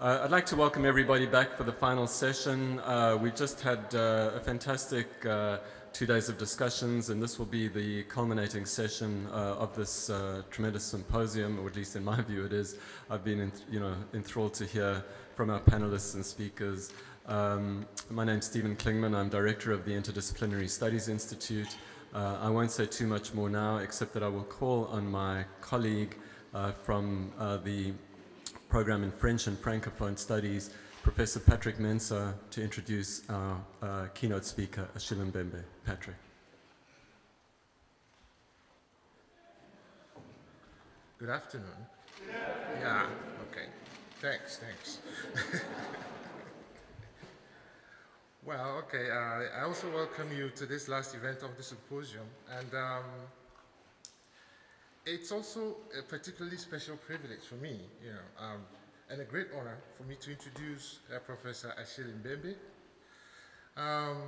Uh, I'd like to welcome everybody back for the final session. Uh, we've just had uh, a fantastic uh, two days of discussions, and this will be the culminating session uh, of this uh, tremendous symposium, or at least in my view it is. I've been you know, enthralled to hear from our panelists and speakers. Um, my name's Stephen Clingman. I'm director of the Interdisciplinary Studies Institute. I won't say too much more now, except that I will call on my colleague from the program in French and Francophone Studies, Professor Patrick Mensah, to introduce our uh, keynote speaker, Achille Mbembe. Patrick. Good afternoon. Yeah, okay. Thanks, thanks. well, okay, uh, I also welcome you to this last event of the symposium. And um, it's also a particularly special privilege for me, you know, um, and a great honor for me to introduce uh, Professor Achille Mbembe um,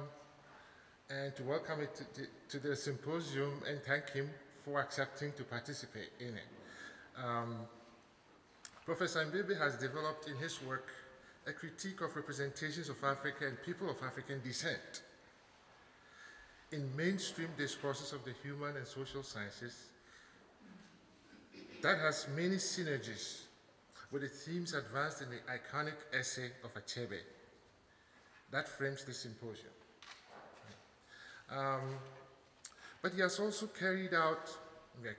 and to welcome to, to, to, the symposium and thank him for accepting to participate in it. Um, Professor Mbembe has developed in his work a critique of representations of Africa and people of African descent in mainstream discourses of the human and social sciences that has many synergies with the themes advanced in the iconic essay of Achebe that frames the symposium. Um, but he has also carried out,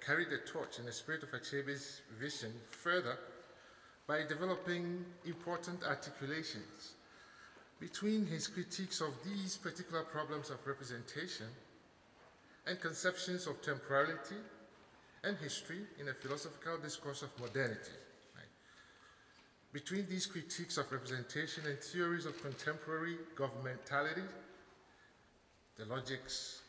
carried the torch in the spirit of Achebe's vision further by developing important articulations between his critiques of these particular problems of representation and conceptions of temporality and history in a philosophical discourse of modernity. Between these critiques of representation and theories of contemporary governmentality, the logics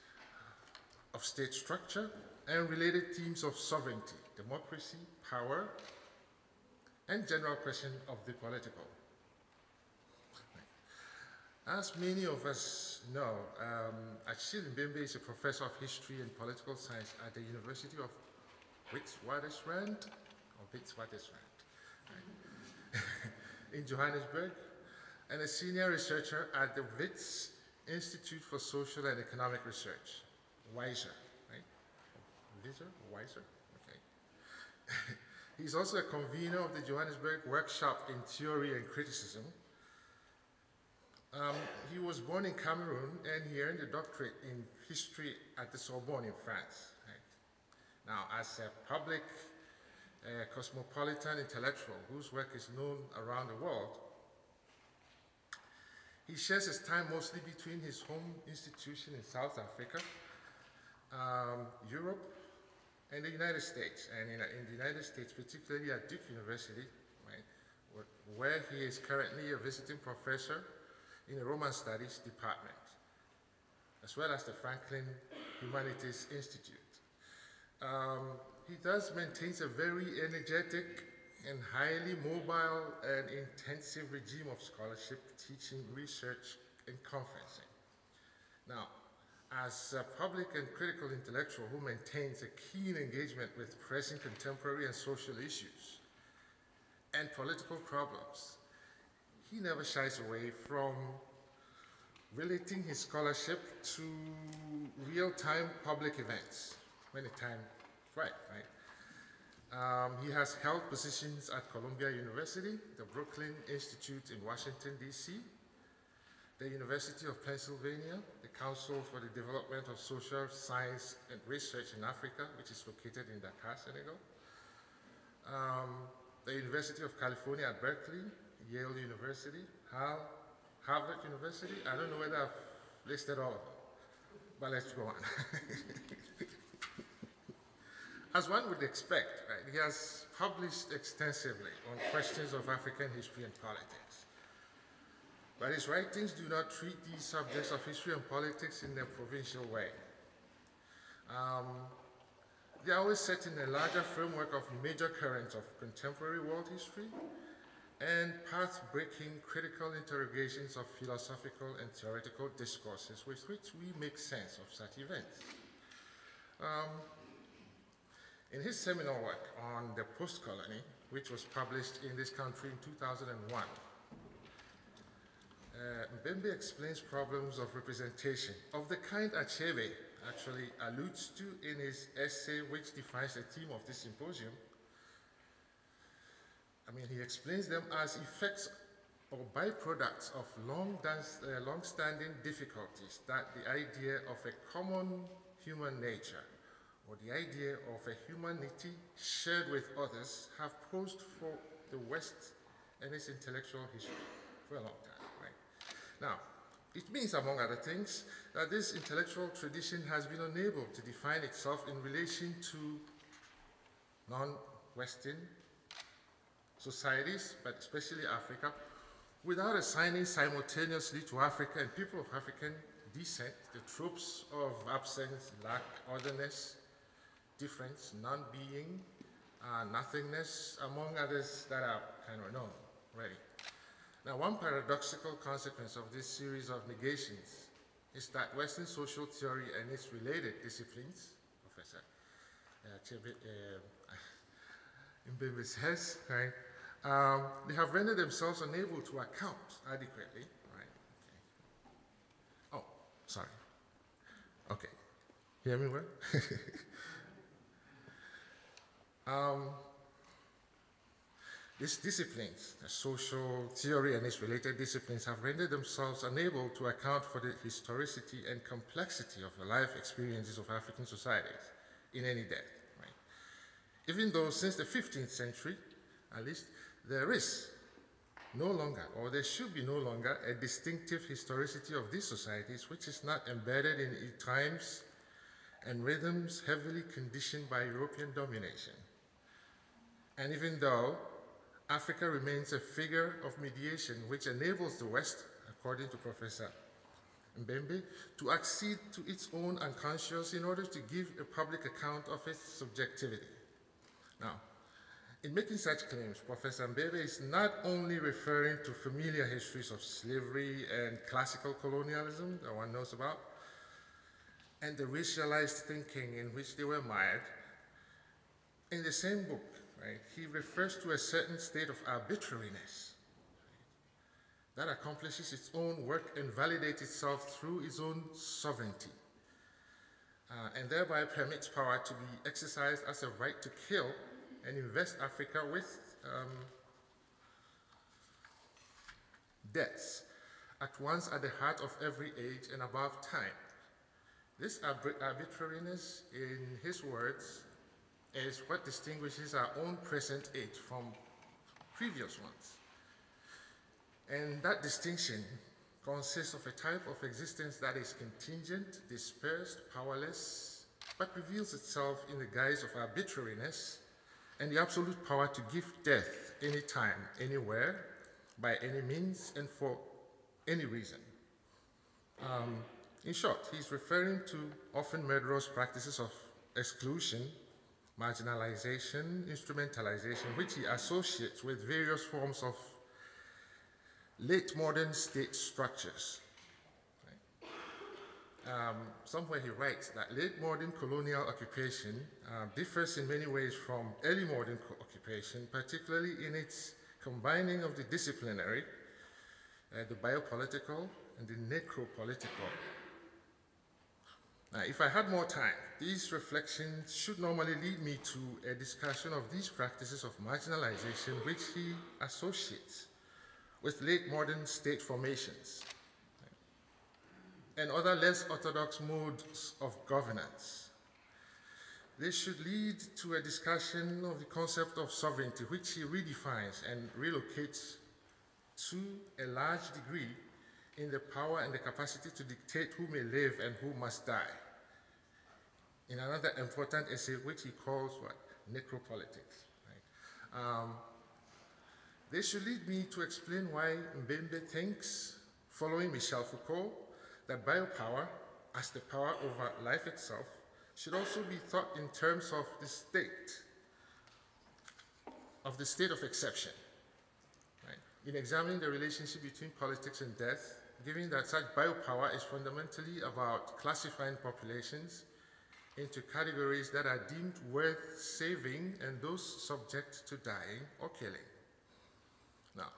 of state structure, and related themes of sovereignty, democracy, power, and general question of the political. As many of us know, um, Achille Mbembe is a professor of history and political science at the University of Witwatersrand, or Witwatersrand, right? in Johannesburg, and a senior researcher at the Wits Institute for Social and Economic Research, WISER, right? Wiser, WISER, okay. He's also a convener of the Johannesburg Workshop in Theory and Criticism. Um, he was born in Cameroon and he earned a doctorate in history at the Sorbonne in France. Now, as a public uh, cosmopolitan intellectual whose work is known around the world, he shares his time mostly between his home institution in South Africa, um, Europe, and the United States. And in, in, the United States, particularly at Duke University, right, where he is currently a visiting professor in the Romance Studies department, as well as the Franklin Humanities Institute. Um, he does maintains a very energetic and highly mobile and intensive regime of scholarship, teaching, research, and conferencing. Now, as a public and critical intellectual who maintains a keen engagement with pressing contemporary and social issues and political problems, he never shies away from relating his scholarship to real-time public events when the time is right, right? Um, he has held positions at Columbia University, the Brookings Institute in Washington, D.C., the University of Pennsylvania, the Council for the Development of Social Science and Research in Africa, which is located in Dakar, Senegal, um, the University of California at Berkeley, Yale University, Harvard University. I don't know whether I've listed all of them, but let's go on. As one would expect, right, he has published extensively on questions of African history and politics. But his writings do not treat these subjects of history and politics in a provincial way. Um, they are always set in a larger framework of major currents of contemporary world history and path-breaking critical interrogations of philosophical and theoretical discourses with which we make sense of such events. Um, in his seminal work on the post-colony, which was published in this country in 2001. Uh, Mbembe explains problems of representation of the kind Achebe actually alludes to in his essay, which defines the theme of this symposium. I mean, he explains them as effects or byproducts of long dance, uh, long-standing difficulties that the idea of a common human nature or the idea of a humanity shared with others have posed for the West and its intellectual history for a long time, right? Now, it means, among other things, that this intellectual tradition has been unable to define itself in relation to non-Western societies, but especially Africa, without assigning simultaneously to Africa and people of African descent the tropes of absence, lack, otherness, difference, non-being, uh, nothingness, among others that are kind of known already. Now, one paradoxical consequence of this series of negations is that Western social theory and its related disciplines, Professor uh, uh, says, right, um, they have rendered themselves unable to account adequately, right? Okay. Oh, sorry. Okay. Hear me well? um, these disciplines, the social theory and its related disciplines, have rendered themselves unable to account for the historicity and complexity of the life experiences of African societies in any depth. Right? Even though since the 15th century, at least, there is no longer, or there should be no longer, a distinctive historicity of these societies which is not embedded in times and rhythms heavily conditioned by European domination. And even though Africa remains a figure of mediation which enables the West, according to Professor Mbembe, to accede to its own unconscious in order to give a public account of its subjectivity. Now, in making such claims, Professor Mbembe is not only referring to familiar histories of slavery and classical colonialism that one knows about, and the racialized thinking in which they were mired. In the same book, right, he refers to a certain state of arbitrariness that accomplishes its own work and validates itself through its own sovereignty, uh, and thereby permits power to be exercised as a right to kill and invest Africa with um, debts at once at the heart of every age and above time. This arbitrariness, in his words, is what distinguishes our own present age from previous ones. And that distinction consists of a type of existence that is contingent, dispersed, powerless, but reveals itself in the guise of arbitrariness and the absolute power to give death anytime, anywhere, by any means, and for any reason. Um, in short, he's referring to often murderous practices of exclusion, marginalization, instrumentalization, which he associates with various forms of late modern state structures um, somewhere he writes that late modern colonial occupation uh, differs in many ways from early modern occupation, particularly in its combining of the disciplinary, uh, the biopolitical, and the necropolitical. Now, if I had more time, these reflections should normally lead me to a discussion of these practices of marginalization which he associates with late modern state formations and other less orthodox modes of governance. This should lead to a discussion of the concept of sovereignty, which he redefines and relocates to a large degree in the power and the capacity to dictate who may live and who must die. In another important essay, which he calls what? Necropolitics. Right? Um, this should lead me to explain why Mbembe thinks, following Michel Foucault, that biopower, as the power over life itself, should also be thought in terms of the state, of the state of exception. Right? In examining the relationship between politics and death, given that such biopower is fundamentally about classifying populations into categories that are deemed worth saving and those subject to dying or killing. Now,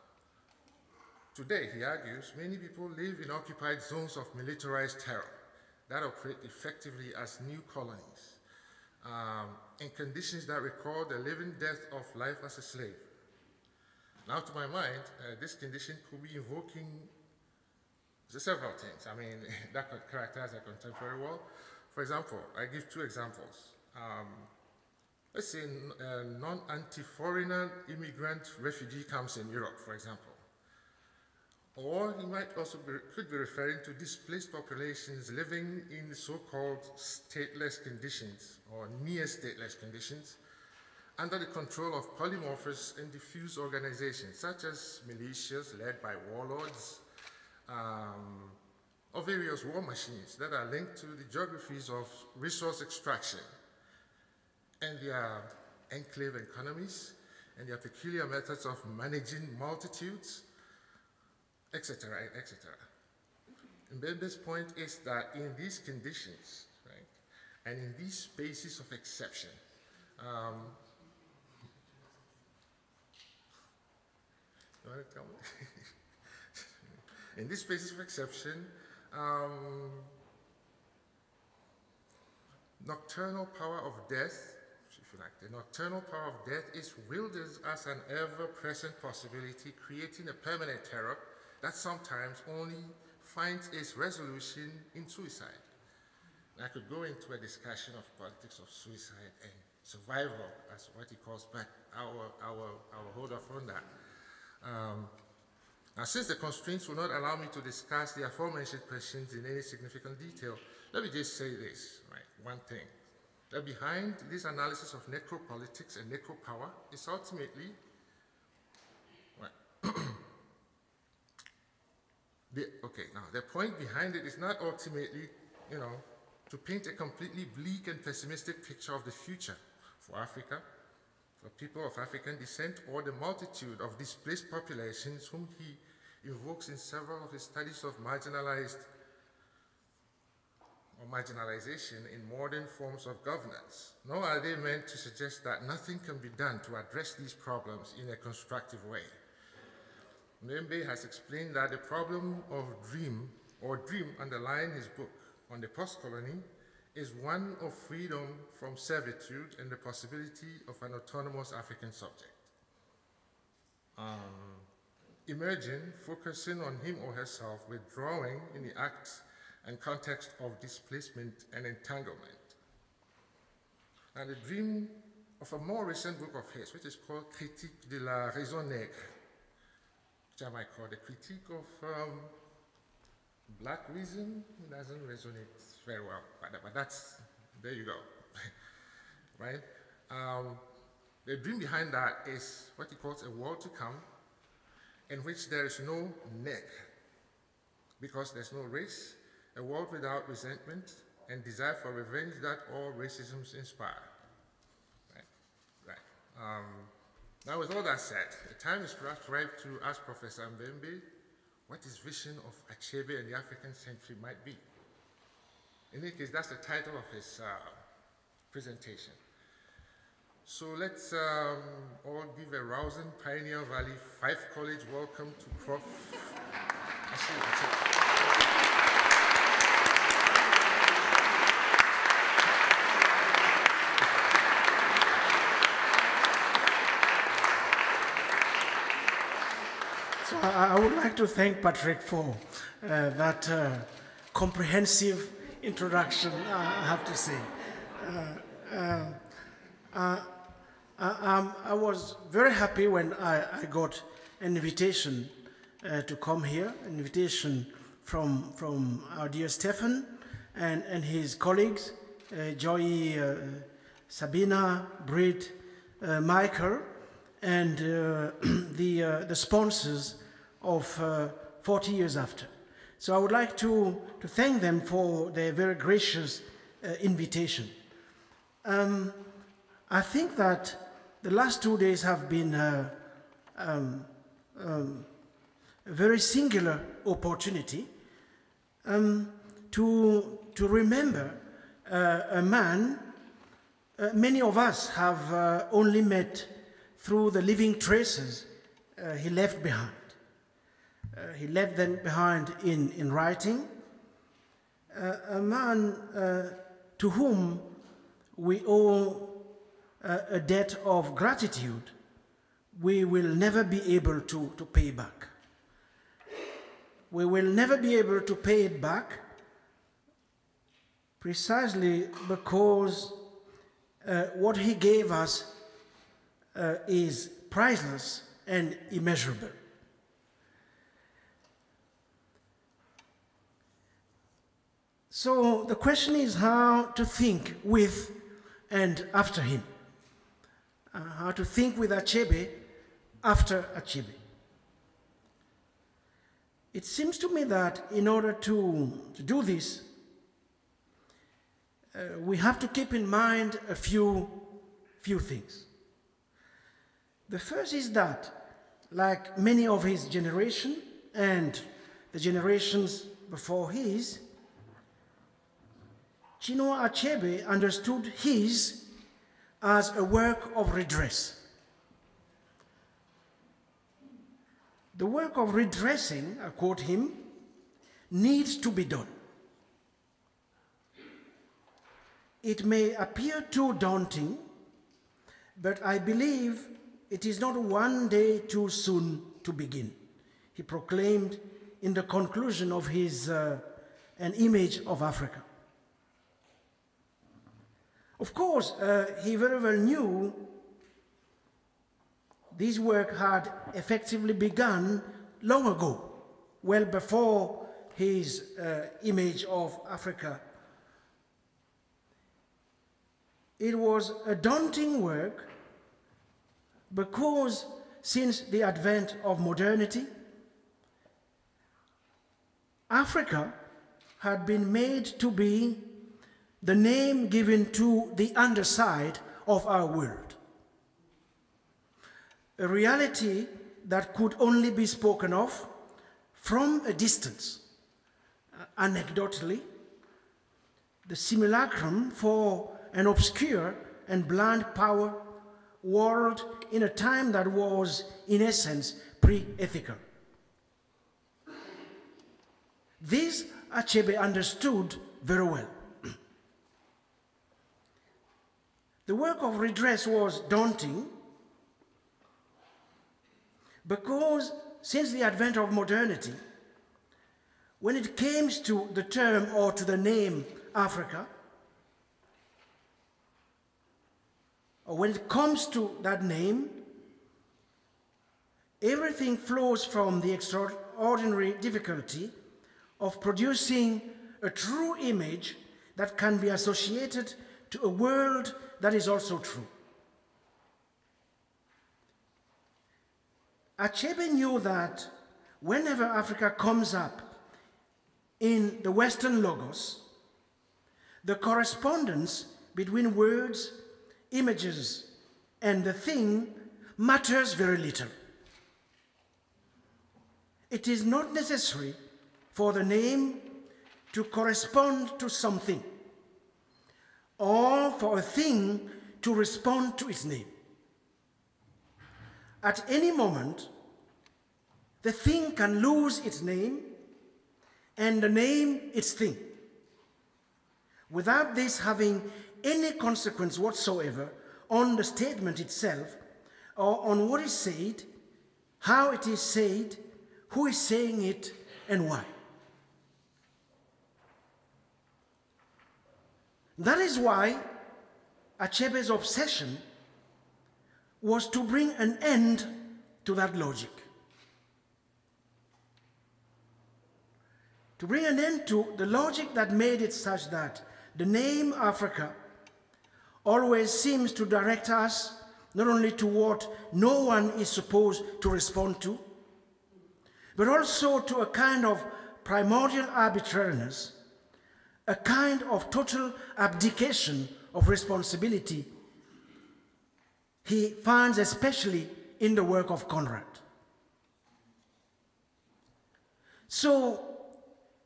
today, he argues, many people live in occupied zones of militarized terror that operate effectively as new colonies um, in conditions that record the living death of life as a slave. Now, to my mind, uh, this condition could be invoking several things. I mean, that could characterize a contemporary world. For example, I give two examples. Um, let's say uh, non-anti-foreigner immigrant refugee camps in Europe, for example. Or he might also be, could be referring to displaced populations living in so-called stateless conditions or near stateless conditions under the control of polymorphous and diffuse organizations such as militias led by warlords um, or various war machines that are linked to the geographies of resource extraction and their enclave economies and their peculiar methods of managing multitudes, etc., etc. This point is that in these conditions, right, and in these spaces of exception, um, in these spaces of exception, um, nocturnal power of death, if you like, the nocturnal power of death is wielded as an ever-present possibility, creating a permanent terror that sometimes only finds its resolution in suicide. I could go into a discussion of politics of suicide and survival, as what he calls, but our, our, our hold off on that. Um, now, since the constraints will not allow me to discuss the aforementioned questions in any significant detail, let me just say this, right, one thing. That behind this analysis of necropolitics and necropower is ultimately, the, okay, now the point behind it is not ultimately, you know, to paint a completely bleak and pessimistic picture of the future for Africa, for people of African descent, or the multitude of displaced populations whom he invokes in several of his studies of marginalized or marginalization in modern forms of governance, nor are they meant to suggest that nothing can be done to address these problems in a constructive way. Mbembe has explained that the problem of dream, or dream underlying his book on the post-colony, is one of freedom from servitude and the possibility of an autonomous African subject. Um, emerging, focusing on him or herself, withdrawing in the act and context of displacement and entanglement. And the dream of a more recent book of his, which is called Critique de la Raison Nègre, which I might call the critique of um, black reason, doesn't resonate very well, but, but that's, there you go, right? Um, the dream behind that is what he calls a world to come, in which there is no neck, because there's no race, a world without resentment and desire for revenge that all racisms inspire. Right, right. Um, now with all that said, the time is perhaps ripe to ask Professor Mbembe what his vision of Achebe and the African century might be. In any case, that's the title of his uh, presentation. So let's um, all give a rousing Pioneer Valley Five College welcome to Prof. I would like to thank Patrick for uh, that uh, comprehensive introduction, I have to say. Uh, uh, uh, uh, um, I was very happy when I, I got an invitation uh, to come here, an invitation from, from our dear Stefan and, and his colleagues, Joy, Sabina, Britt, Michael, and the, the sponsors of 40 years after. So I would like to, to thank them for their very gracious invitation. Um, I think that the last two days have been uh, um, um, a very singular opportunity um, to, to remember uh, a man uh, many of us have uh, only met through the living traces uh, he left behind. Uh, he left them behind in, in writing. Uh, a man uh, to whom we owe a debt of gratitude we will never be able to, to pay back. We will never be able to pay it back precisely because uh, what he gave us uh, is priceless and immeasurable. So the question is how to think with and after him. Uh, how to think with Achebe after Achebe. It seems to me that in order to, to do this, uh, we have to keep in mind a few, few things. The first is that, like many of his generation and the generations before his, Chinua Achebe understood his as a work of redress. The work of redressing, I quote him, needs to be done. It may appear too daunting, but I believe it is not one day too soon to begin. He proclaimed in the conclusion of his uh, An Image of Africa. Of course, uh, he very well knew this work had effectively begun long ago, well before his uh, image of Africa. It was a daunting work because since the advent of modernity, Africa had been made to be the name given to the underside of our world. A reality that could only be spoken of from a distance. Uh, anecdotally, the simulacrum for an obscure and blind power world in a time that was, in essence, pre ethical. This Achebe understood very well. The work of redress was daunting because since the advent of modernity, when it came to the term or to the name Africa, or when it comes to that name, everything flows from the extraordinary difficulty of producing a true image that can be associated to a world that is also true. Achebe knew that whenever Africa comes up in the Western Logos, the correspondence between words images and the thing matters very little. It is not necessary for the name to correspond to something or for a thing to respond to its name. At any moment, the thing can lose its name and the name its thing without this having any consequence whatsoever on the statement itself or on what is said, how it is said, who is saying it, and why. That is why Achebe's obsession was to bring an end to that logic. To bring an end to the logic that made it such that the name Africa always seems to direct us not only to what no one is supposed to respond to, but also to a kind of primordial arbitrariness, a kind of total abdication of responsibility he finds especially in the work of Conrad. So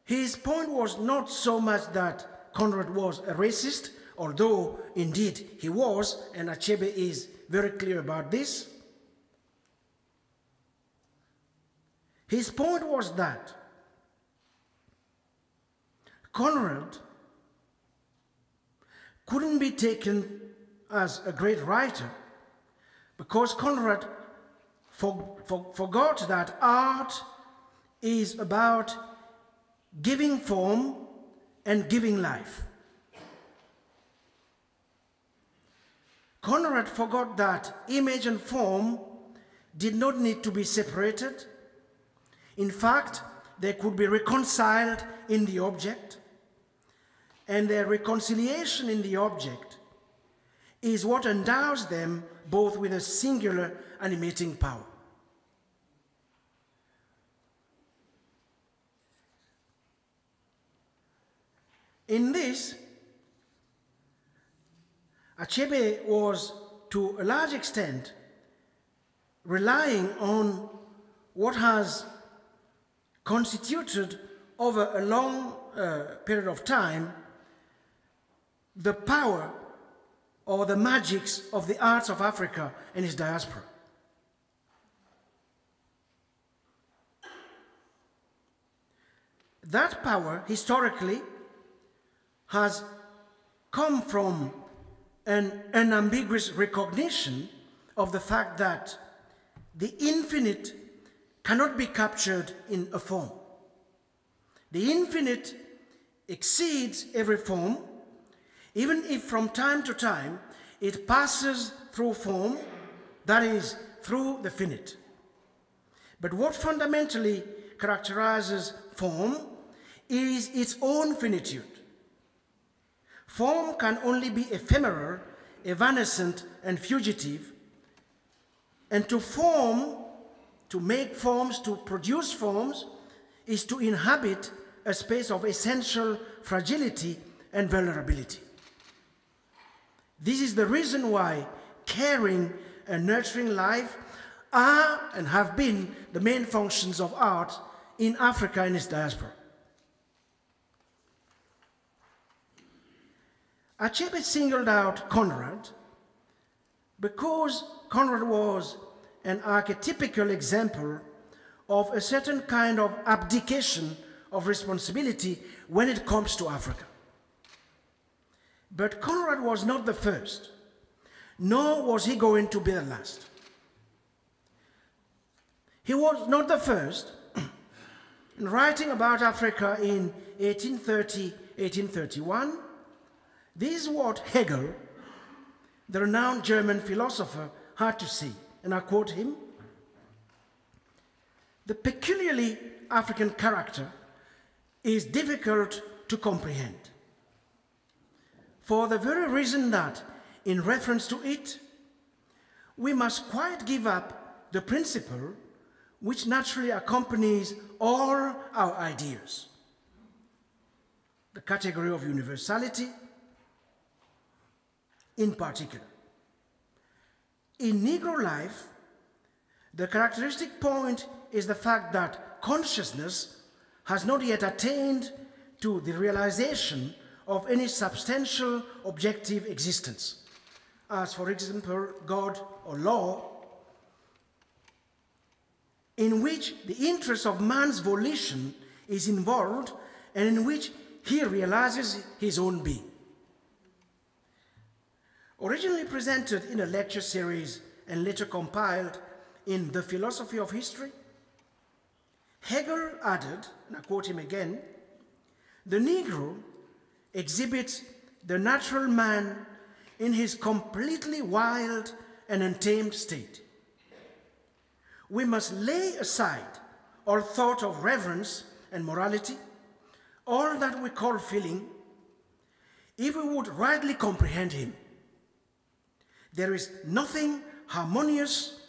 his point was not so much that Conrad was a racist, although indeed he was, and Achebe is very clear about this. His point was that Conrad couldn't be taken as a great writer because Conrad for, for, forgot that art is about giving form and giving life. Conrad forgot that image and form did not need to be separated. In fact, they could be reconciled in the object, and their reconciliation in the object is what endows them both with a singular animating power. In this, Achebe was to a large extent relying on what has constituted over a long uh, period of time the power or the magics of the arts of Africa and its diaspora. That power, historically, has come from an unambiguous recognition of the fact that the infinite cannot be captured in a form. The infinite exceeds every form, even if from time to time it passes through form, that is, through the finite. But what fundamentally characterizes form is its own finitude. Form can only be ephemeral, evanescent, and fugitive. And to form, to make forms, to produce forms, is to inhabit a space of essential fragility and vulnerability. This is the reason why caring and nurturing life are and have been the main functions of art in Africa and its diaspora. Achebe singled out Conrad because Conrad was an archetypical example of a certain kind of abdication of responsibility when it comes to Africa. But Conrad was not the first, nor was he going to be the last. He was not the first in writing about Africa in 1830 1831 this is what Hegel, the renowned German philosopher, had to say, and I quote him The peculiarly African character is difficult to comprehend. For the very reason that, in reference to it, we must quite give up the principle which naturally accompanies all our ideas the category of universality in particular. In Negro life, the characteristic point is the fact that consciousness has not yet attained to the realization of any substantial objective existence, as, for example, God or law, in which the interest of man's volition is involved and in which he realizes his own being. Originally presented in a lecture series and later compiled in The Philosophy of History, Hegel added, and I quote him again, the Negro exhibits the natural man in his completely wild and untamed state. We must lay aside all thought of reverence and morality, all that we call feeling, if we would rightly comprehend him. There is nothing harmonious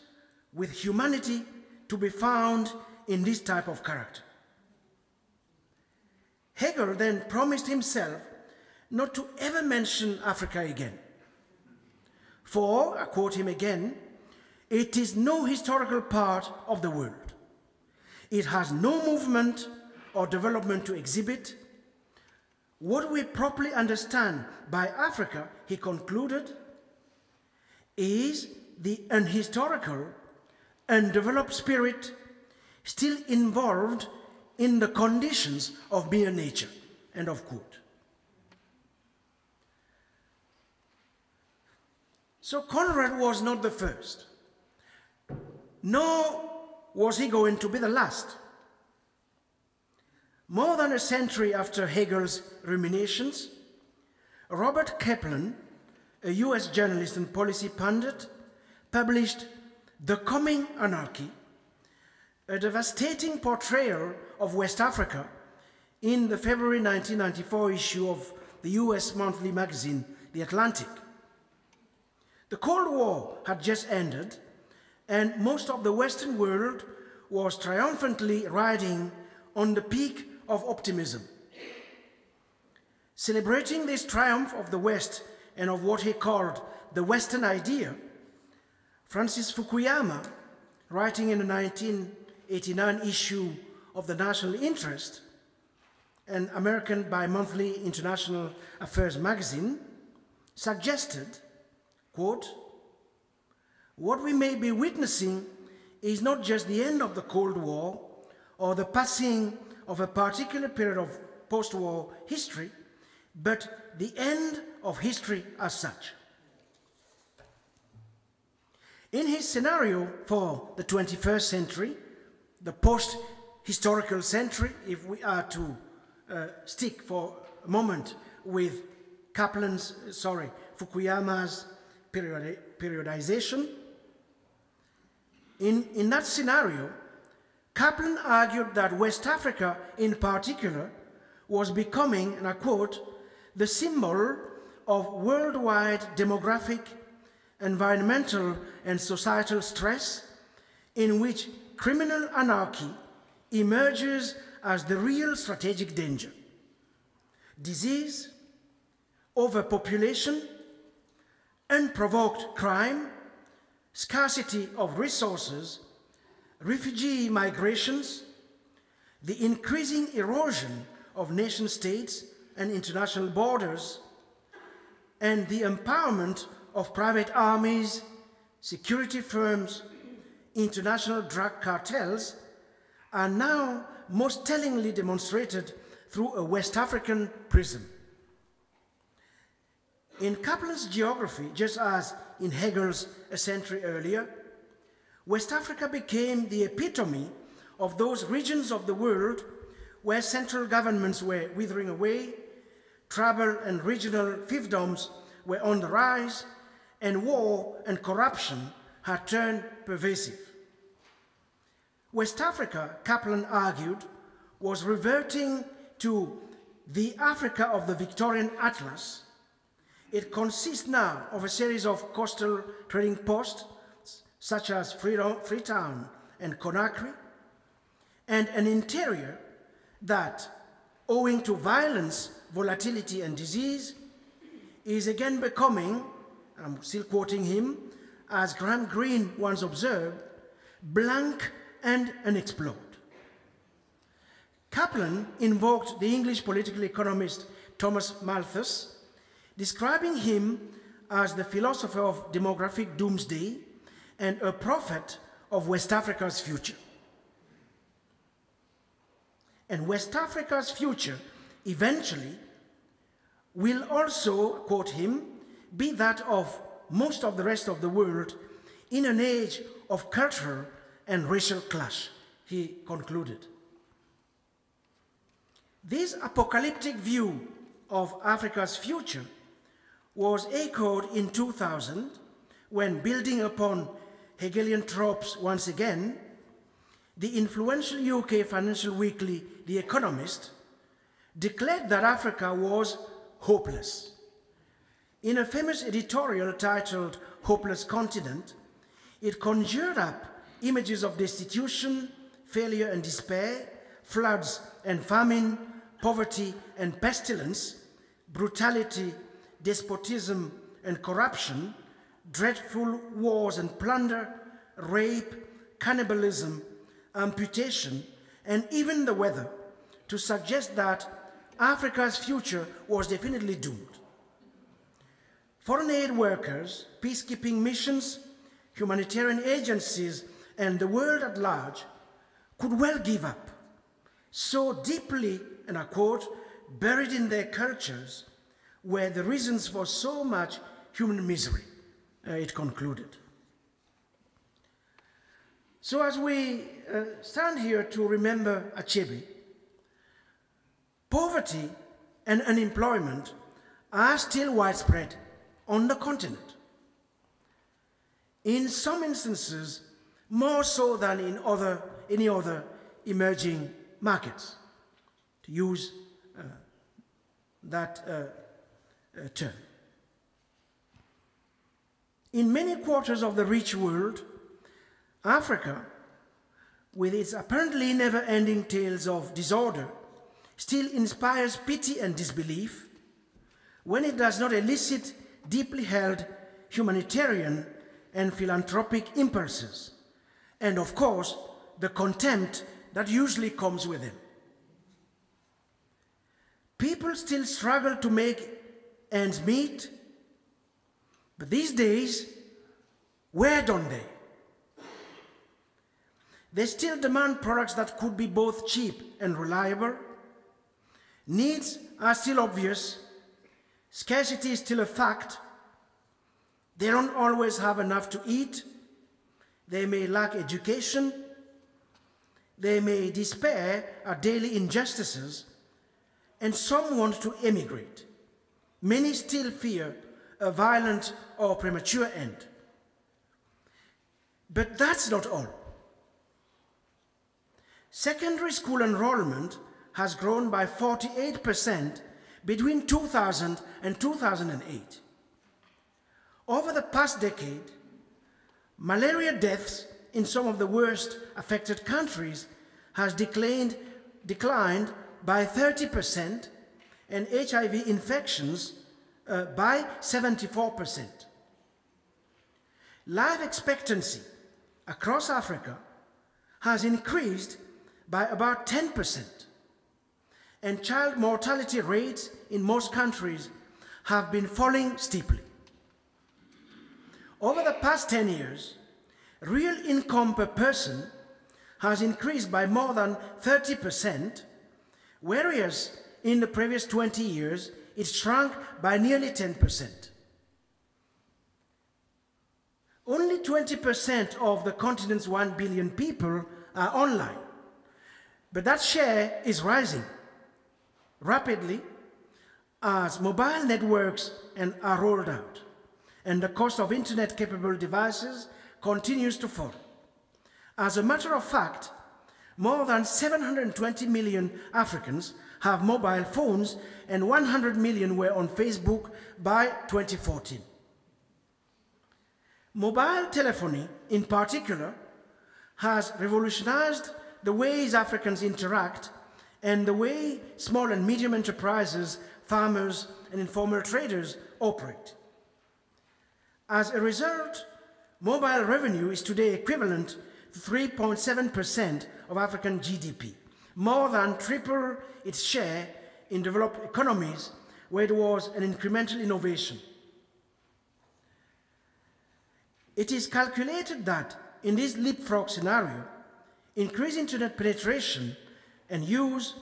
with humanity to be found in this type of character. Hegel then promised himself not to ever mention Africa again. For, I quote him again, it is no historical part of the world. It has no movement or development to exhibit. What we properly understand by Africa, he concluded, is the unhistorical, undeveloped spirit still involved in the conditions of mere nature. End of quote. So Conrad was not the first, nor was he going to be the last. More than a century after Hegel's ruminations, Robert Kaplan, a US journalist and policy pundit, published The Coming Anarchy, a devastating portrayal of West Africa in the February 1994 issue of the US monthly magazine, The Atlantic. The Cold War had just ended, and most of the Western world was triumphantly riding on the peak of optimism. Celebrating this triumph of the West and of what he called the Western idea, Francis Fukuyama, writing in the 1989 issue of the National Interest, an American bi-monthly international affairs magazine, suggested, quote, what we may be witnessing is not just the end of the Cold War or the passing of a particular period of post-war history, but the end of history as such. In his scenario for the 21st century, the post-historical century, if we are to uh, stick for a moment with Kaplan's, sorry, Fukuyama's periodi periodization, in, in that scenario, Kaplan argued that West Africa, in particular, was becoming, and I quote, the symbol of worldwide demographic, environmental, and societal stress, in which criminal anarchy emerges as the real strategic danger. Disease, overpopulation, unprovoked crime, scarcity of resources, refugee migrations, the increasing erosion of nation states and international borders, and the empowerment of private armies, security firms, international drug cartels are now most tellingly demonstrated through a West African prism. In Kaplan's geography, just as in Hegel's a century earlier, West Africa became the epitome of those regions of the world where central governments were withering away, tribal and regional fiefdoms were on the rise, and war and corruption had turned pervasive. West Africa, Kaplan argued, was reverting to the Africa of the Victorian Atlas. It consists now of a series of coastal trading posts such as Freetown and Conakry, and an interior that, owing to violence, volatility, and disease, is again becoming, I'm still quoting him, as Graham Greene once observed, blank and unexplored. Kaplan invoked the English political economist Thomas Malthus, describing him as the philosopher of demographic doomsday and a prophet of West Africa's future. And West Africa's future eventually will also, quote him, be that of most of the rest of the world in an age of cultural and racial clash, he concluded. This apocalyptic view of Africa's future was echoed in 2000 when, building upon Hegelian tropes once again, the influential UK financial weekly, The Economist, declared that Africa was hopeless. In a famous editorial titled Hopeless Continent, it conjured up images of destitution, failure and despair, floods and famine, poverty and pestilence, brutality, despotism and corruption, dreadful wars and plunder, rape, cannibalism, amputation, and even the weather to suggest that Africa's future was definitely doomed. Foreign aid workers, peacekeeping missions, humanitarian agencies, and the world at large could well give up. So deeply, and I quote, buried in their cultures were the reasons for so much human misery, uh, it concluded. So, as we uh, stand here to remember Achebe, poverty and unemployment are still widespread on the continent. In some instances, more so than in other, any other emerging markets, to use uh, that uh, Uh, term. In many quarters of the rich world, Africa, with its apparently never ending tales of disorder, still inspires pity and disbelief when it does not elicit deeply held humanitarian and philanthropic impulses, and of course, the contempt that usually comes with them. People still struggle to make ends meet, but these days, where don't they? They still demand products that could be both cheap and reliable. Needs are still obvious. Scarcity is still a fact. They don't always have enough to eat. They may lack education. They may despair at daily injustices. And some want to emigrate. Many still fear a violent or premature end. But that's not all. Secondary school enrollment has grown by 48% between 2000 and 2008. Over the past decade, malaria deaths in some of the worst affected countries has declined, declined by 30% and HIV infections uh, by 74%. Life expectancy across Africa has increased by about 10%, and child mortality rates in most countries have been falling steeply. Over the past 10 years, real income per person has increased by more than 30%, whereas in the previous 20 years, it shrunk by nearly 10%. Only 20% of the continent's 1 billion people are online. But that share is rising rapidly as mobile networks and are rolled out and the cost of internet capable devices continues to fall. As a matter of fact, more than 720 million Africans have mobile phones and 100 million were on Facebook by 2014. Mobile telephony, in particular, has revolutionized the ways Africans interact and the way small and medium enterprises, farmers, and informal traders operate. As a result, mobile revenue is today equivalent to 3.7% of African GDP, more than triple its share in developed economies where it was an incremental innovation. It is calculated that in this leapfrog scenario, Increased internet penetration and use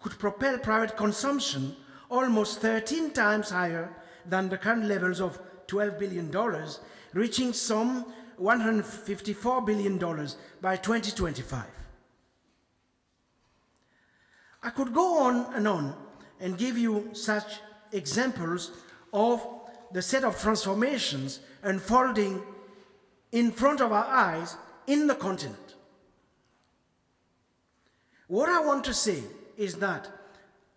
could propel private consumption almost 13 times higher than the current levels of $12 billion, reaching some $154 billion by 2025. I could go on and on and give you such examples of the set of transformations unfolding in front of our eyes in the continent. What I want to say is that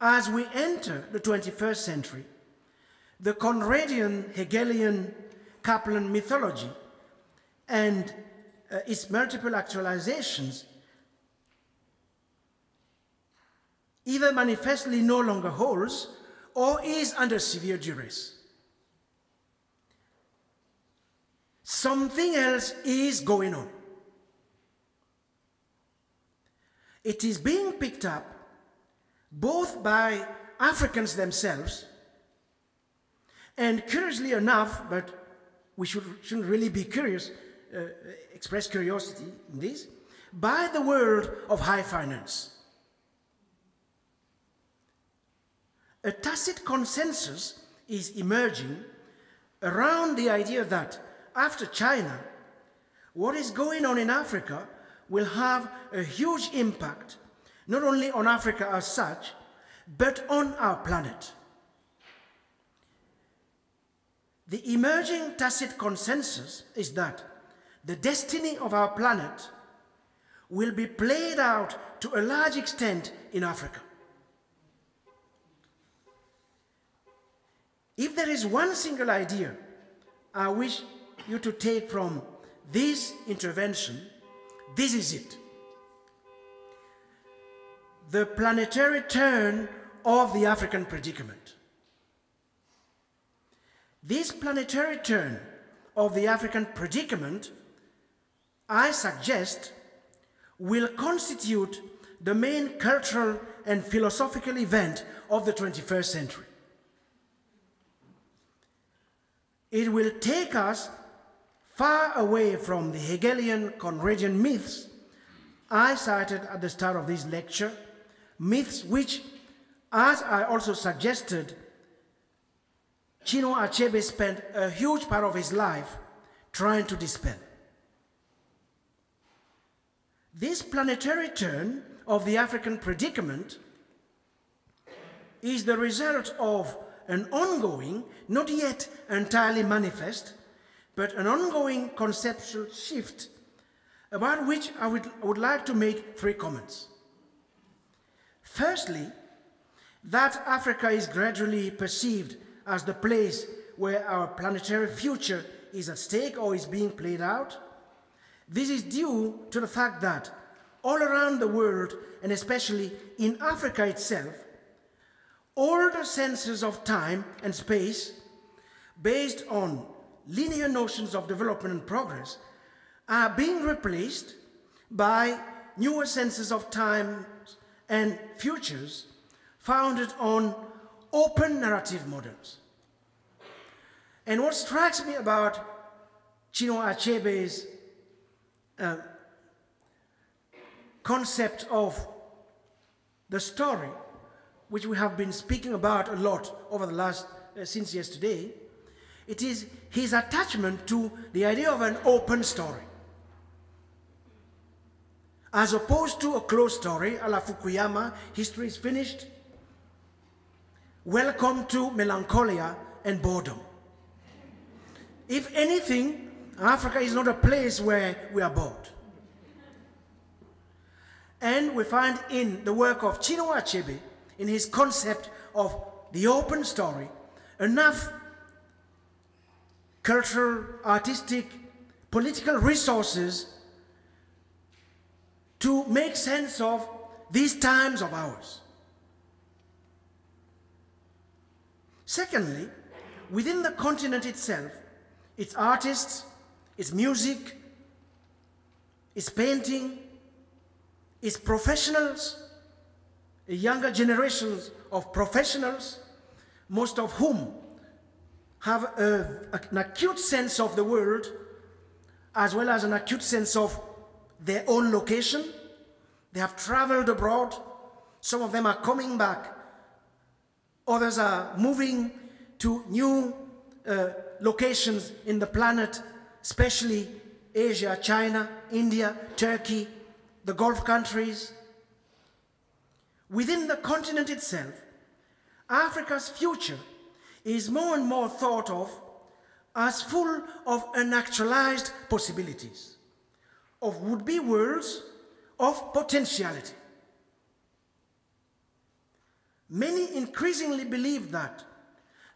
as we enter the 21st century, the Conradian, Hegelian, Kaplan mythology and uh, its multiple actualizations either manifestly no longer holds or is under severe duress. Something else is going on. It is being picked up both by Africans themselves. And curiously enough, but we should, shouldn't really be curious, uh, express curiosity in this, by the world of high finance. A tacit consensus is emerging around the idea that after China, what is going on in Africa will have a huge impact not only on Africa as such, but on our planet. The emerging tacit consensus is that the destiny of our planet will be played out to a large extent in Africa. If there is one single idea I wish you to take from this intervention, this is it. The planetary turn of the African predicament. This planetary turn of the African predicament, I suggest, will constitute the main cultural and philosophical event of the 21st century. It will take us far away from the Hegelian Conradian myths I cited at the start of this lecture, myths which, as I also suggested, Chinua Achebe spent a huge part of his life trying to dispel. This planetary turn of the African predicament is the result of an ongoing, not yet entirely manifest, but an ongoing conceptual shift about which I would, I would like to make three comments. Firstly, that Africa is gradually perceived as the place where our planetary future is at stake or is being played out. This is due to the fact that all around the world, and especially in Africa itself, older senses of time and space, based on linear notions of development and progress, are being replaced by newer senses of time and futures founded on open narrative models. And what strikes me about Chinua Achebe's uh, concept of the story which we have been speaking about a lot over the last, uh, since yesterday, it is his attachment to the idea of an open story. As opposed to a closed story, a la Fukuyama, history is finished. Welcome to melancholia and boredom. If anything, Africa is not a place where we are bored. And we find in the work of Chinua Achebe in his concept of the open story enough cultural, artistic, political resources to make sense of these times of ours. Secondly, within the continent itself, its artists, its music, its painting, its professionals, younger generations of professionals, most of whom have a, an acute sense of the world as well as an acute sense of their own location. They have traveled abroad. Some of them are coming back. Others are moving to new uh, locations in the planet, especially Asia, China, India, Turkey, the Gulf countries, within the continent itself, Africa's future is more and more thought of as full of unactualized possibilities, of would-be worlds of potentiality. Many increasingly believe that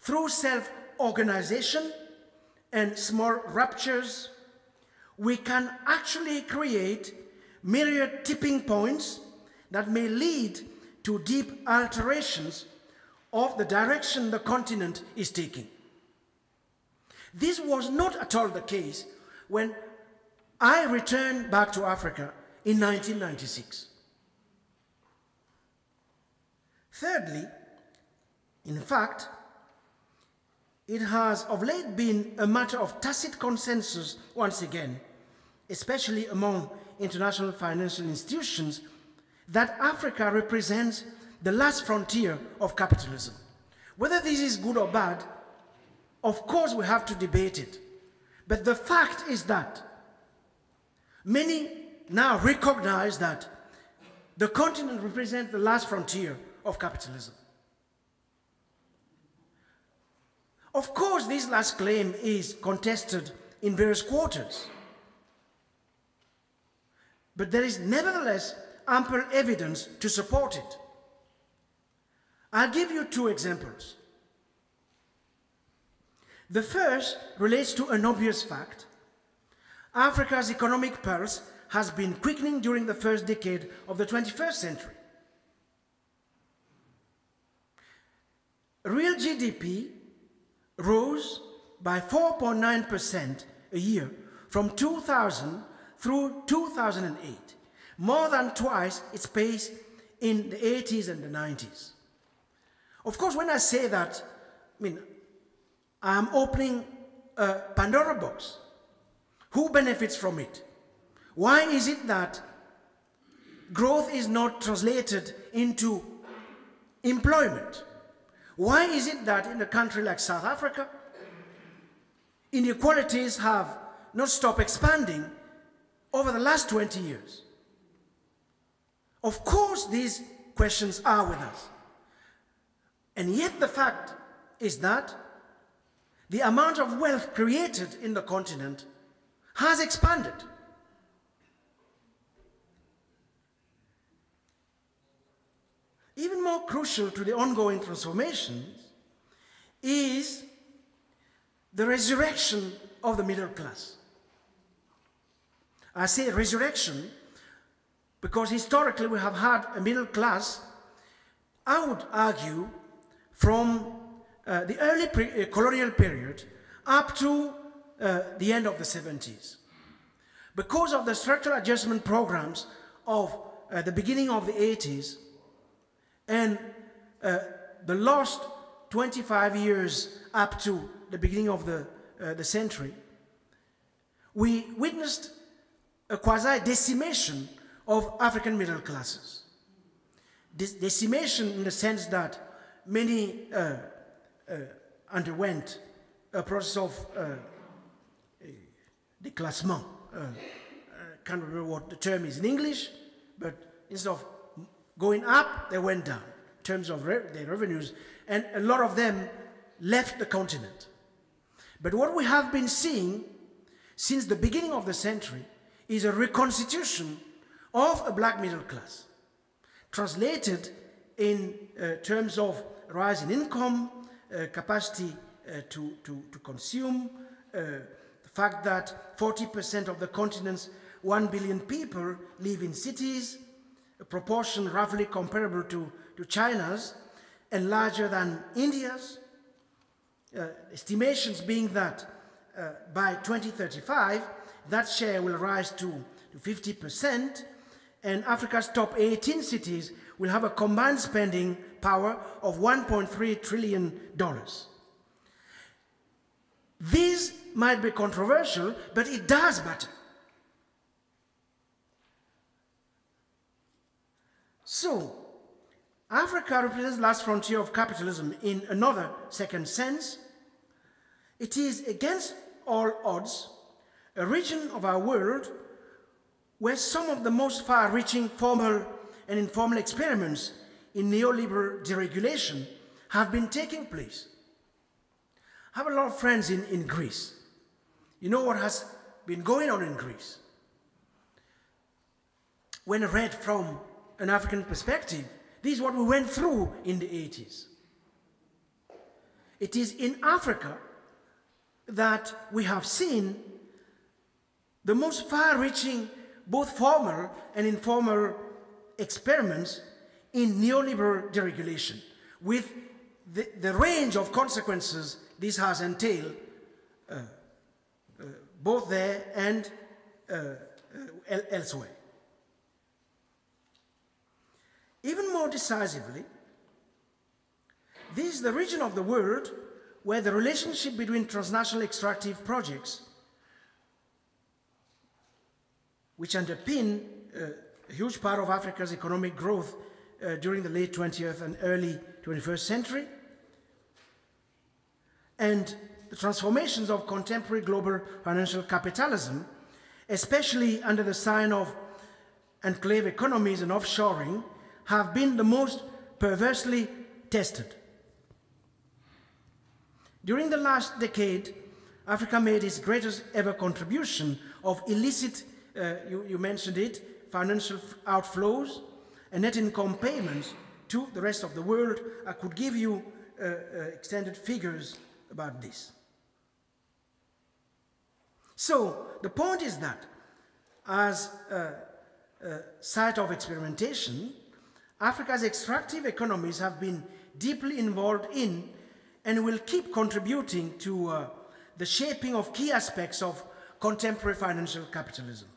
through self-organization and small ruptures, we can actually create myriad tipping points that may lead to deep alterations of the direction the continent is taking. This was not at all the case when I returned back to Africa in 1996. Thirdly, In fact, it has of late been a matter of tacit consensus once again, especially among international financial institutions, that Africa represents the last frontier of capitalism. Whether this is good or bad, of course we have to debate it. But the fact is that many now recognize that the continent represents the last frontier of capitalism. Of course, this last claim is contested in various quarters. But there is nevertheless ample evidence to support it. I'll give you two examples. The first relates to an obvious fact. Africa's economic pulse has been quickening during the first decade of the 21st century. Real GDP rose by 4.9% a year from 2000 through 2008, more than twice its pace in the 80s and the 90s. Of course, when I say that, I mean, I'm opening a Pandora box. Who benefits from it? Why is it that growth is not translated into employment? Why is it that in a country like South Africa, inequalities have not stopped expanding over the last 20 years? Of course, these questions are with us. And yet, the fact is that the amount of wealth created in the continent has expanded. Even more crucial to the ongoing transformations is the resurrection of the middle class. I say resurrection because historically we have had a middle class, I would argue, from uh, the early pre- uh, colonial period up to uh, the end of the 70s. Because of the structural adjustment programs of uh, the beginning of the 80s and uh, the last 25 years up to the beginning of the, uh, the century, we witnessed a quasi decimation of African middle classes. This decimation in the sense that many uh, uh, underwent a process of uh, déclassement. Uh, I can't remember what the term is in English, but instead of going up, they went down in terms of re- their revenues, and a lot of them left the continent. But what we have been seeing since the beginning of the century is a reconstitution of a black middle class, translated in uh, terms of rise in income, uh, capacity uh, to, to, to consume, uh, the fact that 40% of the continent's 1 billion people live in cities, a proportion roughly comparable to, to China's and larger than India's. Uh, estimations being that uh, by 2035, that share will rise to, to 50%, and Africa's top 18 cities will have a combined spending power of $1.3 trillion. This might be controversial, but it does matter. So, Africa represents the last frontier of capitalism in another second sense. It is against all odds a region of our world where some of the most far reaching formal and informal experiments in neoliberal deregulation have been taking place. I have a lot of friends in, in Greece. You know what has been going on in Greece? When read from an African perspective, this is what we went through in the 80s. It is in Africa that we have seen the most far reaching, both formal and informal experiments in neoliberal deregulation, with the, the range of consequences this has entailed uh, uh, both there and uh, uh elsewhere. Even more decisively, This is the region of the world where the relationship between transnational extractive projects, which underpin uh, a huge part of Africa's economic growth uh, during the late 20th and early 21st century, and the transformations of contemporary global financial capitalism, especially under the sign of enclave economies and offshoring, have been the most perversely tested. During the last decade, Africa made its greatest ever contribution of illicit, uh, you, you mentioned it, financial outflows and net income payments to the rest of the world. I could give you uh, uh, extended figures about this. So the point is that as a, a site of experimentation, Africa's extractive economies have been deeply involved in and will keep contributing to uh, the shaping of key aspects of contemporary financial capitalism.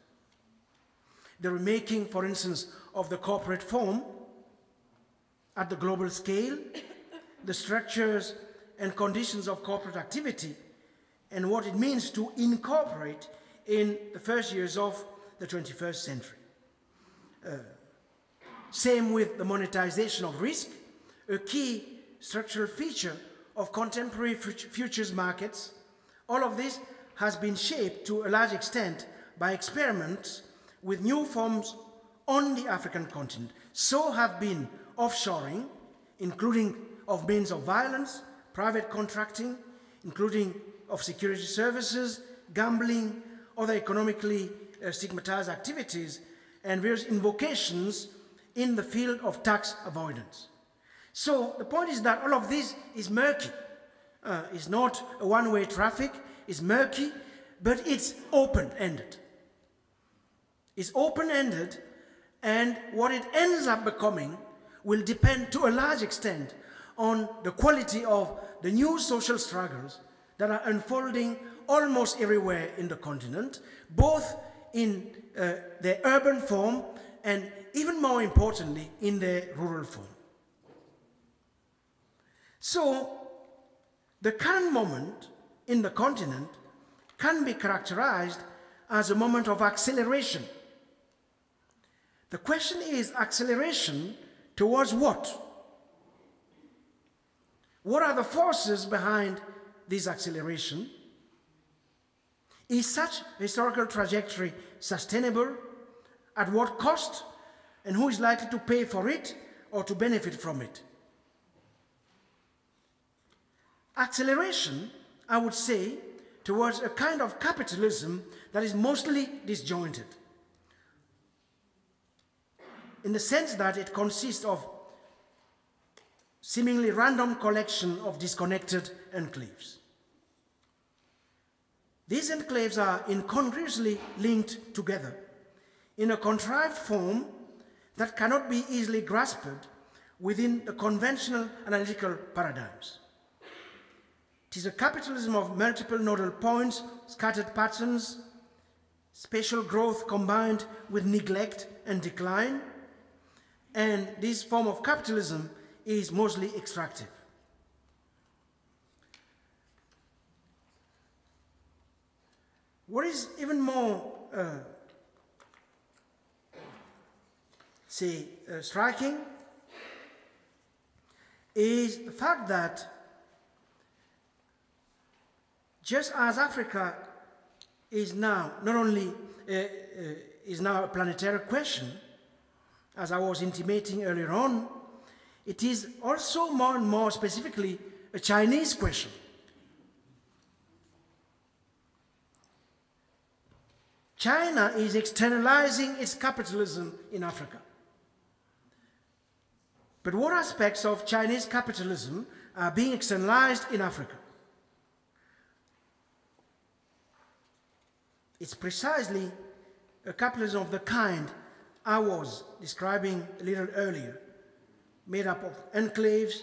The remaking, for instance, of the corporate form at the global scale, the structures and conditions of corporate activity, and what it means to incorporate in the first years of the 21st century. Uh, same with the monetization of risk, a key structural feature of contemporary futures markets. All of this has been shaped to a large extent by experiments with new forms on the African continent. So have been offshoring, including of means of violence, private contracting, including of security services, gambling, other economically uh, stigmatized activities, and various invocations in the field of tax avoidance. So the point is that all of this is murky. Uh, it's not a one-way traffic, it's murky, but it's open-ended. It's open-ended, and what it ends up becoming will depend to a large extent on the quality of the new social struggles that are unfolding almost everywhere in the continent, both in uh, their urban form and even more importantly, in their rural form. So, the current moment in the continent can be characterized as a moment of acceleration. The question is acceleration towards what? What are the forces behind this acceleration? Is such a historical trajectory sustainable? At what cost? And who is likely to pay for it or to benefit from it? Acceleration, I would say, towards a kind of capitalism that is mostly disjointed. In the sense that it consists of seemingly random collection of disconnected enclaves. These enclaves are incongruously linked together in a contrived form that cannot be easily grasped within the conventional analytical paradigms. It is a capitalism of multiple nodal points, scattered patterns, spatial growth combined with neglect and decline, and this form of capitalism is mostly extractive. What is even more, uh, say, uh, striking is the fact that just as Africa is now not only uh, uh, is now a planetary question, as I was intimating earlier on, it is also more and more specifically a Chinese question. China is externalizing its capitalism in Africa. But what aspects of Chinese capitalism are being externalized in Africa? It's precisely a capitalism of the kind I was describing a little earlier made up of enclaves,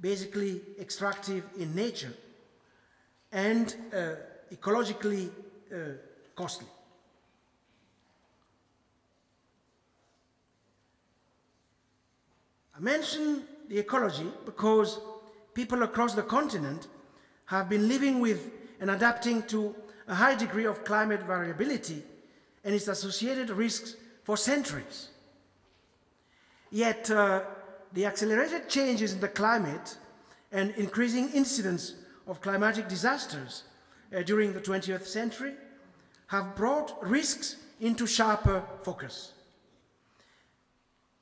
basically extractive in nature, and uh, ecologically uh, costly. I mention the ecology because people across the continent have been living with and adapting to a high degree of climate variability and its associated risks for centuries. Yet, uh, the accelerated changes in the climate and increasing incidence of climatic disasters uh, during the 20th century have brought risks into sharper focus.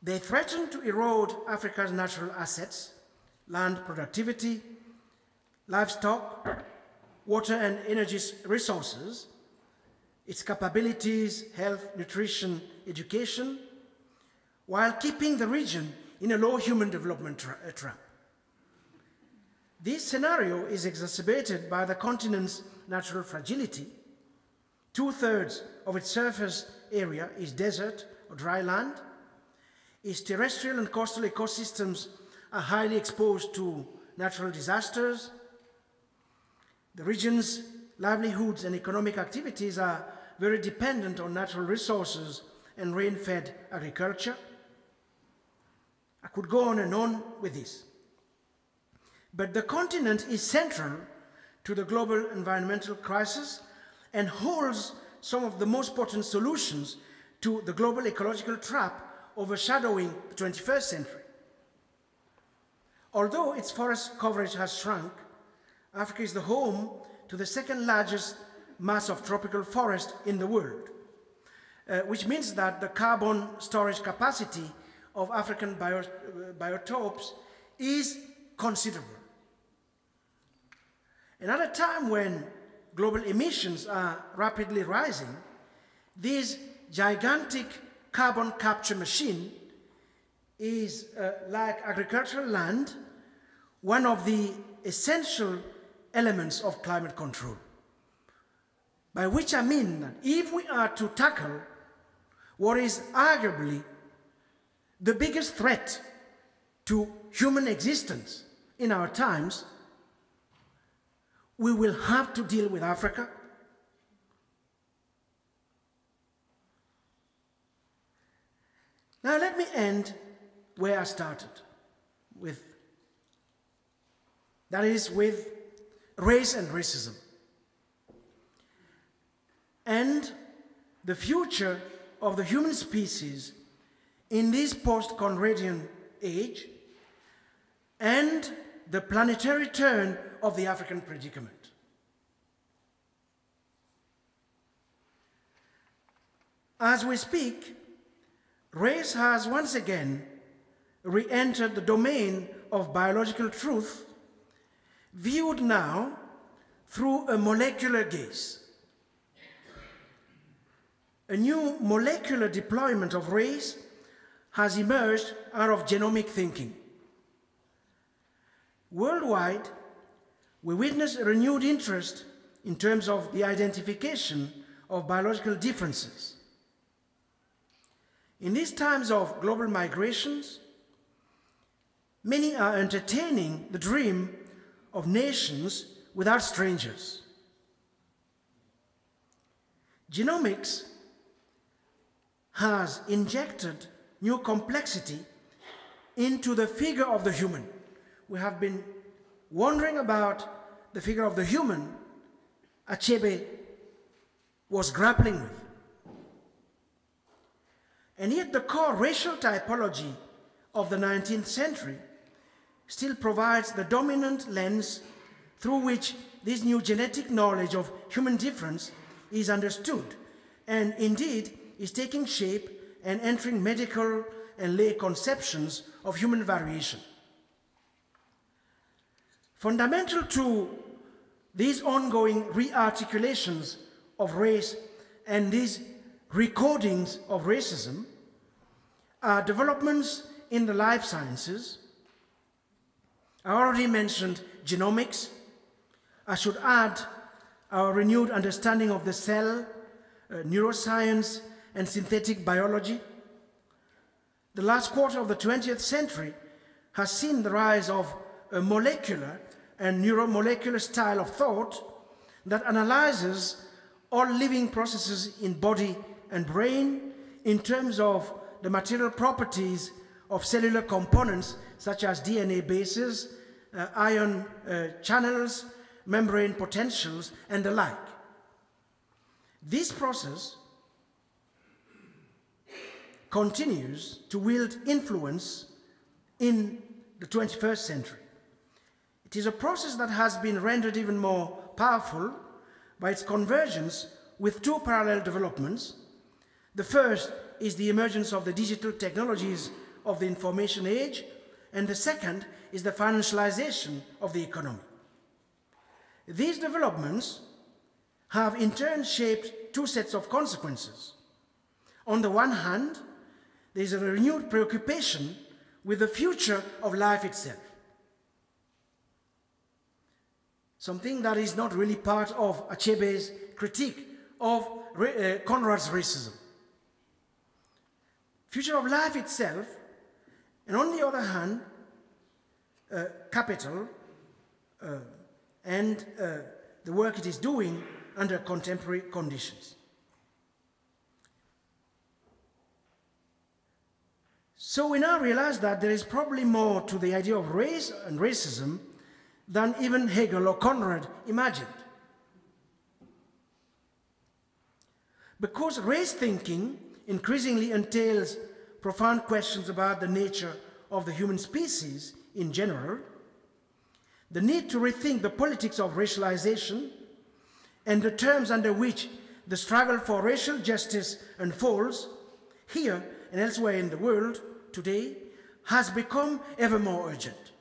They threaten to erode Africa's natural assets, land productivity, livestock, water and energy resources, its capabilities, health, nutrition, education, while keeping the region in a low human development tra uh, trap. This scenario is exacerbated by the continent's natural fragility. Two thirds of its surface area is desert or dry land. Its terrestrial and coastal ecosystems are highly exposed to natural disasters. The region's livelihoods and economic activities are very dependent on natural resources and rain fed agriculture. I could go on and on with this. But the continent is central to the global environmental crisis and holds some of the most potent solutions to the global ecological trap overshadowing the 21st century. Although its forest coverage has shrunk, Africa is the home to the second largest mass of tropical forest in the world, uh, which means that the carbon storage capacity of African bio, uh, biotopes is considerable. And at a time when global emissions are rapidly rising, this gigantic carbon capture machine is, uh, like agricultural land, one of the essential elements of climate control. By which I mean that if we are to tackle what is arguably the biggest threat to human existence in our times, we will have to deal with Africa. Now, let me end where I started with that is, with race and racism. And the future of the human species in this post Conradian age and the planetary turn of the African predicament. As we speak, race has once again re entered the domain of biological truth, viewed now through a molecular gaze. A new molecular deployment of race has emerged out of genomic thinking. Worldwide, we witness a renewed interest in terms of the identification of biological differences. In these times of global migrations, many are entertaining the dream of nations without strangers. Genomics has injected new complexity into the figure of the human. We have been wondering about the figure of the human Achebe was grappling with. And yet, the core racial typology of the 19th century still provides the dominant lens through which this new genetic knowledge of human difference is understood, and indeed is taking shape and entering medical and lay conceptions of human variation. Fundamental to these ongoing rearticulations of race and these recordings of racism are developments in the life sciences. I already mentioned genomics. I should add our renewed understanding of the cell, uh, neuroscience, and synthetic biology. The last quarter of the 20th century has seen the rise of a molecular and neuromolecular style of thought that analyzes all living processes in body and brain in terms of the material properties of cellular components such as DNA bases, uh, ion uh, channels, membrane potentials, and the like. This process continues to wield influence in the 21st century. It is a process that has been rendered even more powerful by its convergence with two parallel developments. The first is the emergence of the digital technologies of the information age, and the second is the financialization of the economy. These developments have in turn shaped two sets of consequences. On the one hand, there is a renewed preoccupation with the future of life itself. Something that is not really part of Achebe's critique of uh, Conrad's racism. Future of life itself, and on the other hand, uh, capital uh, and uh, the work it is doing under contemporary conditions. So we now realize that there is probably more to the idea of race and racism than even Hegel or Conrad imagined. Because race thinking increasingly entails profound questions about the nature of the human species in general, the need to rethink the politics of racialization and the terms under which the struggle for racial justice unfolds here and elsewhere in the world today has become ever more urgent.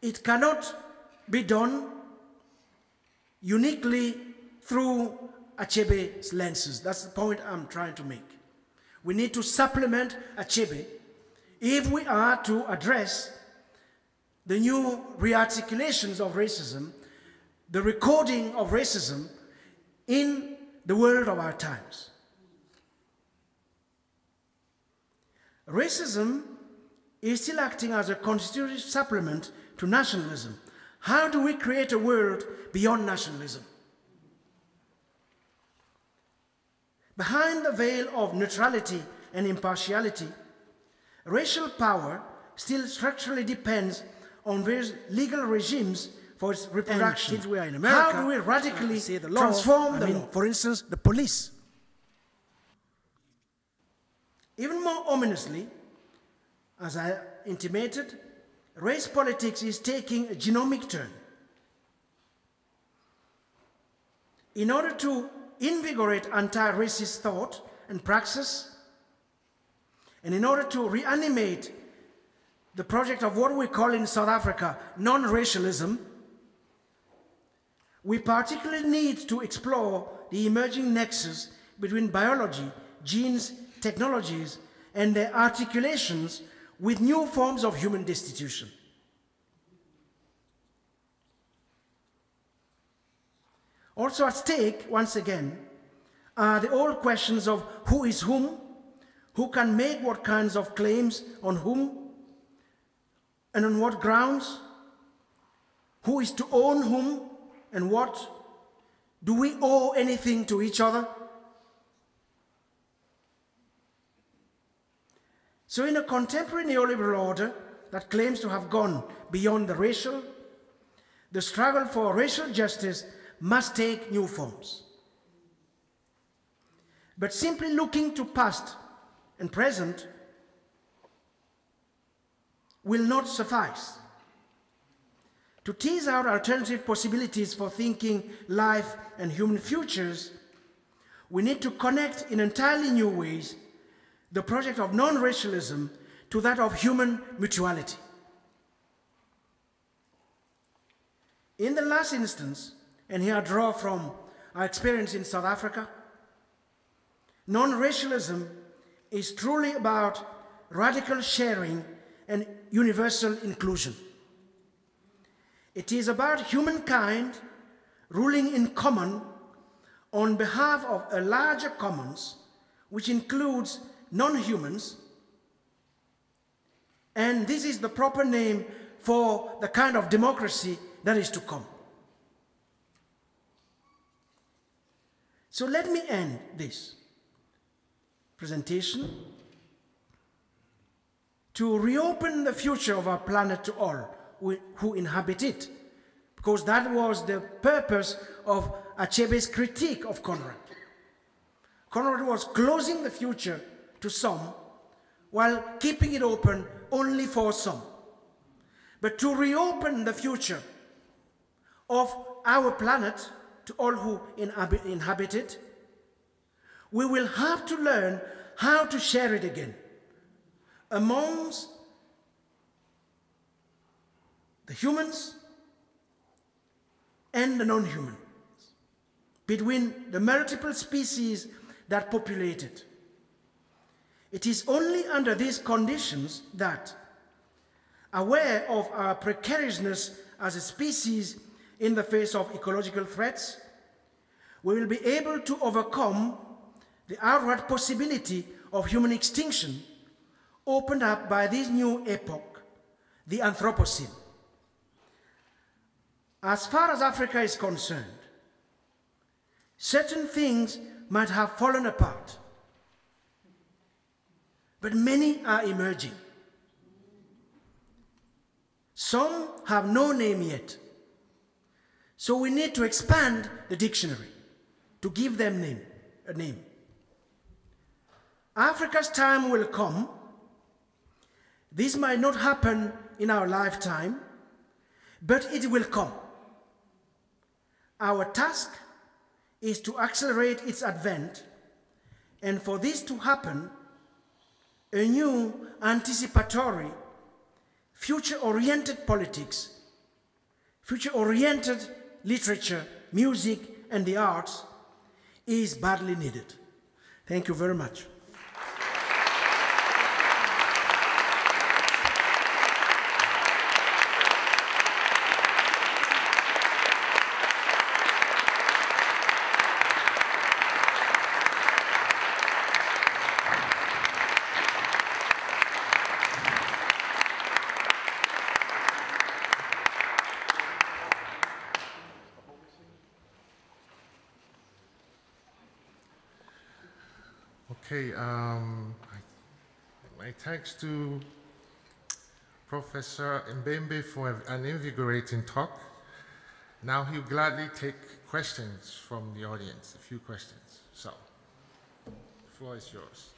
It cannot be done uniquely through Achebe's lenses. That's the point I'm trying to make. We need to supplement Achebe if we are to address the new rearticulations of racism, the recording of racism in the world of our times. Racism is still acting as a constitutive supplement to nationalism. How do we create a world beyond nationalism? Behind the veil of neutrality and impartiality, racial power still structurally depends on various legal regimes for its reproduction. Since we are in America, how do we radically say the law, transform I the mean, law? For instance, the police. Even more ominously, as I intimated, race politics is taking a genomic turn. In order to invigorate anti racist thought and praxis, and in order to reanimate the project of what we call in South Africa non racialism, we particularly need to explore the emerging nexus between biology, genes, technologies, and their articulations with new forms of human destitution. Also at stake, once again, are the old questions of who is whom, who can make what kinds of claims on whom, and on what grounds, who is to own whom and what, do we owe anything to each other? So, in a contemporary neoliberal order that claims to have gone beyond the racial, the struggle for racial justice must take new forms. But simply looking to past and present will not suffice. To tease out alternative possibilities for thinking life and human futures, we need to connect in entirely new ways the project of non racialism to that of human mutuality. In the last instance, and here I draw from our experience in South Africa, non racialism is truly about radical sharing and universal inclusion. It is about humankind ruling in common on behalf of a larger commons, which includes non humans, and this is the proper name for the kind of democracy that is to come. So let me end this presentation to reopen the future of our planet to all who, inhabit it. Because that was the purpose of Achebe's critique of Conrad. Conrad was closing the future to some while keeping it open only for some. But to reopen the future of our planet to all who inhabit, inhabit it, we will have to learn how to share it again amongst the humans and the non humans, between the multiple species that populate it. It is only under these conditions that, aware of our precariousness as a species in the face of ecological threats, we will be able to overcome the outward possibility of human extinction opened up by this new epoch, the Anthropocene. As far as Africa is concerned, certain things might have fallen apart, but many are emerging. Some have no name yet. So we need to expand the dictionary to give them name, a name. Africa's time will come. This might not happen in our lifetime, but it will come. Our task is to accelerate its advent, and for this to happen, a new anticipatory, future oriented politics, future oriented literature, music, and the arts is badly needed. Thank you very much. Okay, um, my thanks to Professor Mbembe for an invigorating talk. Now he'll gladly take questions from the audience, a few questions. So, the floor is yours.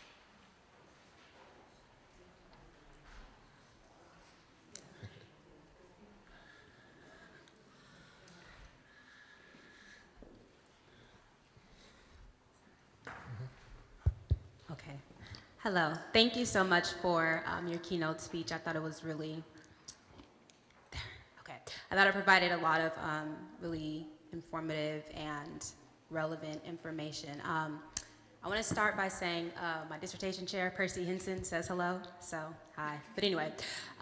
Okay. Hello. Thank you so much for um, your keynote speech. I thought it was really. Okay. I thought it provided a lot of um, really informative and relevant information. Um, I want to start by saying uh, my dissertation chair, Percy Henson, says hello. So, hi. But anyway,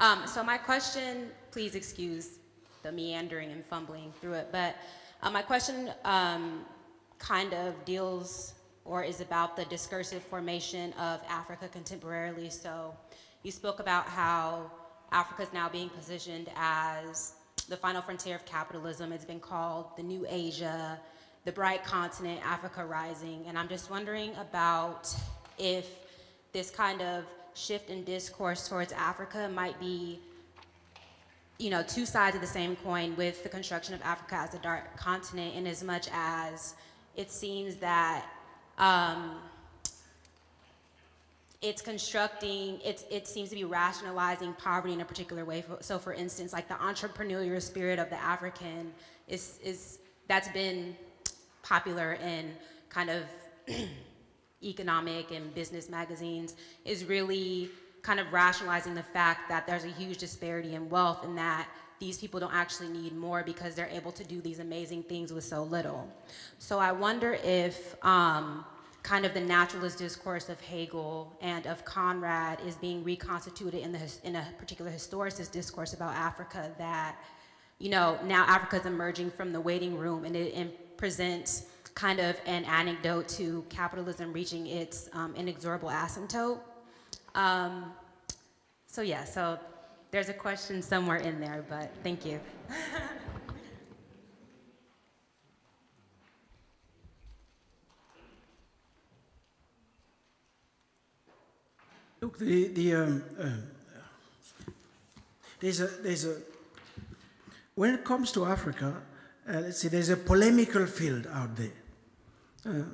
um, so my question, please excuse the meandering and fumbling through it, but uh, my question um, kind of deals or is about the discursive formation of Africa contemporarily. So you spoke about how Africa is now being positioned as the final frontier of capitalism. It's been called the new Asia, the bright continent, Africa rising. And I'm just wondering about if this kind of shift in discourse towards Africa might be you know, two sides of the same coin with the construction of Africa as a dark continent in as much as it seems that um, it's constructing, it's, it seems to be rationalizing poverty in a particular way. So for instance, like the entrepreneurial spirit of the African is, is that's been popular in kind of economic and business magazines is really kind of rationalizing the fact that there's a huge disparity in wealth and that these people don't actually need more because they're able to do these amazing things with so little. So I wonder if um, kind of the naturalist discourse of Hegel and of Conrad is being reconstituted in, the, in a particular historicist discourse about Africa that, you know, now Africa is emerging from the waiting room and it, it presents kind of an anecdote to capitalism reaching its um, inexorable asymptote. Um, so yeah, so there's a question somewhere in there, but thank you. Look, the, the, um, uh, there's a, there's a, when it comes to Africa, uh, let's see, there's a polemical field out there. Uh,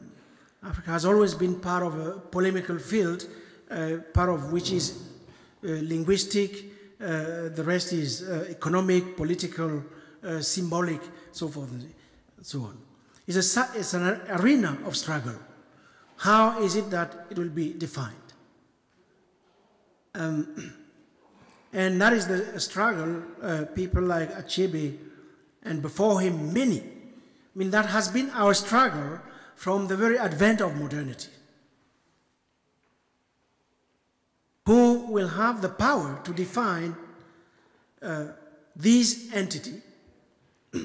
Africa has always been part of a polemical field, uh, part of which is uh, linguistic, uh, the rest is uh, economic, political, symbolic, so forth and so on. It's, a, it's an arena of struggle. How is it that it will be defined? Um, and that is the struggle uh, people like Achebe and before him many. I mean, that has been our struggle from the very advent of modernity. Who will have the power to define uh, this entity,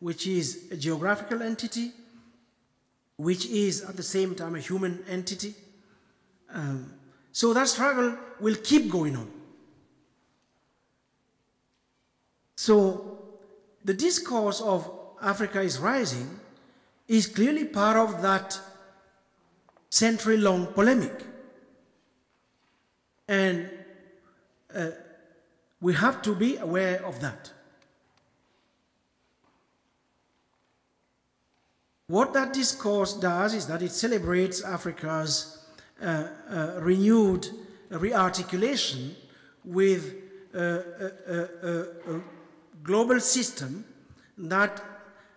which is a geographical entity, which is at the same time a human entity. Um, so that struggle will keep going on. So the discourse of Africa is rising is clearly part of that century long polemic. And uh, we have to be aware of that. What that discourse does is that it celebrates Africa's Uh, uh, renewed rearticulation with a, a, global system that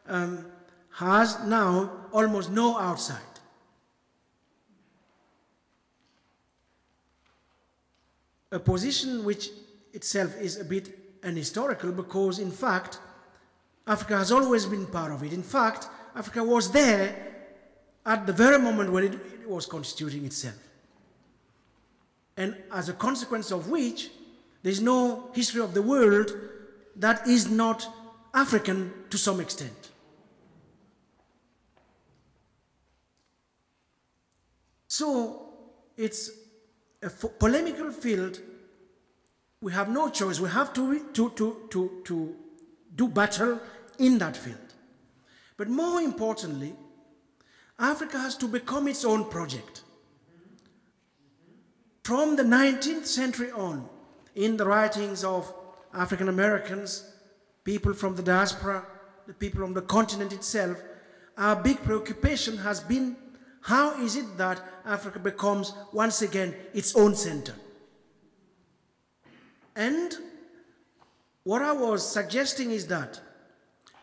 um, has now almost no outside. A position which itself is a bit unhistorical because, in fact, Africa has always been part of it. In fact, Africa was there at the very moment when it, it was constituting itself. And as a consequence of which, there's no history of the world that is not African to some extent. So it's a polemical field. We have no choice. We have to, to, to, to, to do battle in that field. But more importantly, Africa has to become its own project. From the 19th century on, in the writings of African Americans, people from the diaspora, the people on the continent itself, our big preoccupation has been how is it that Africa becomes once again its own center? And what I was suggesting is that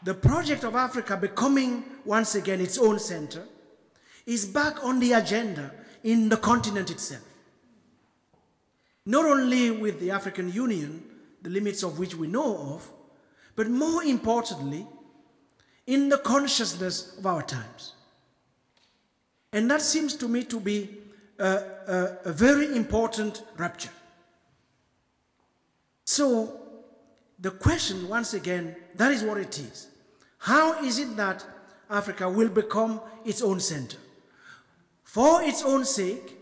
the project of Africa becoming once again its own center is back on the agenda in the continent itself. Not only with the African Union, the limits of which we know of, but more importantly, in the consciousness of our times. And that seems to me to be a, a, a very important rupture. So, the question, once again, that is what it is. How is it that Africa will become its own center? For its own sake,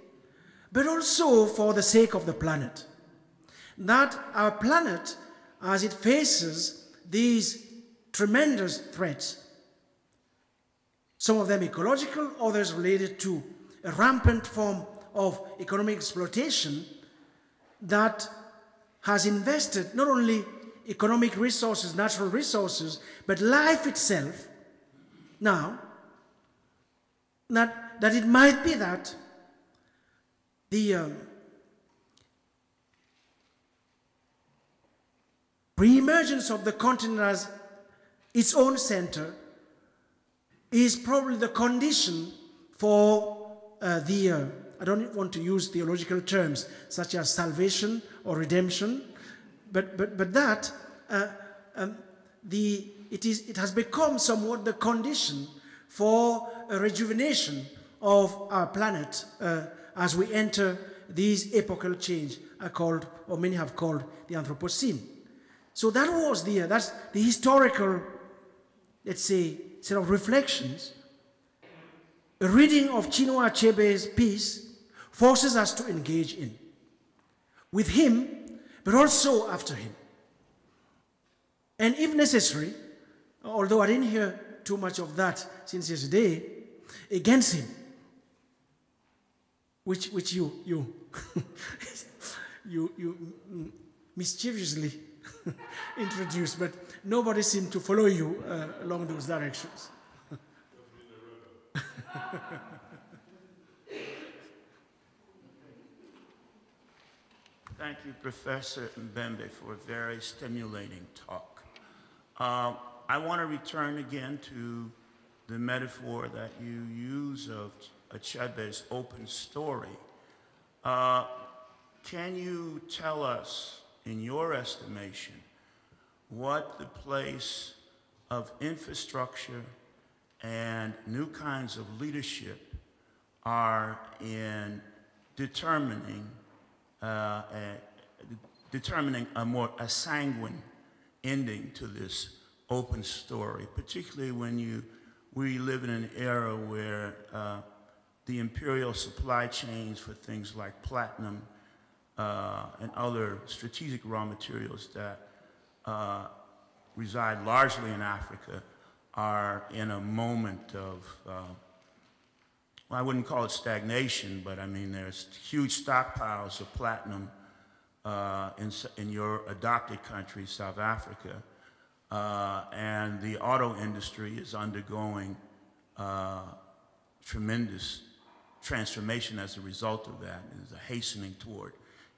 but also for the sake of the planet. That our planet, as it faces these tremendous threats, some of them ecological, others related to a rampant form of economic exploitation that has invested not only economic resources, natural resources, but life itself. Now, that, that it might be that the um, re-emergence of the continent as its own center is probably the condition for uh, the, uh, I don't want to use theological terms such as salvation or redemption, but, but, but that uh, um, the, it, is, it has become somewhat the condition for a rejuvenation of our planet uh, as we enter these epochal change are called, or many have called, the Anthropocene. So that was the, uh, that's the historical, let's say, set of reflections, a reading of Chinua Achebe's piece forces us to engage in. With him, but also after him. And if necessary, although I didn't hear too much of that since yesterday, against him, which, which you, you, you, you mischievously introduce, but nobody seemed to follow you uh, along those directions. Thank you, Professor Mbembe, for a very stimulating talk. Uh, I want to return again to the metaphor that you use of Achebe's open story. Uh, can you tell us, in your estimation, what the place of infrastructure and new kinds of leadership are in determining uh, a, determining a more a sanguine ending to this open story, particularly when you we live in an era where uh, the imperial supply chains for things like platinum uh, and other strategic raw materials that uh, reside largely in Africa are in a moment of, uh, well, I wouldn't call it stagnation, but I mean, there's huge stockpiles of platinum uh, in, in your adopted country, South Africa. Uh, and the auto industry is undergoing uh, tremendous transformation as a result of that. There's a hastening toward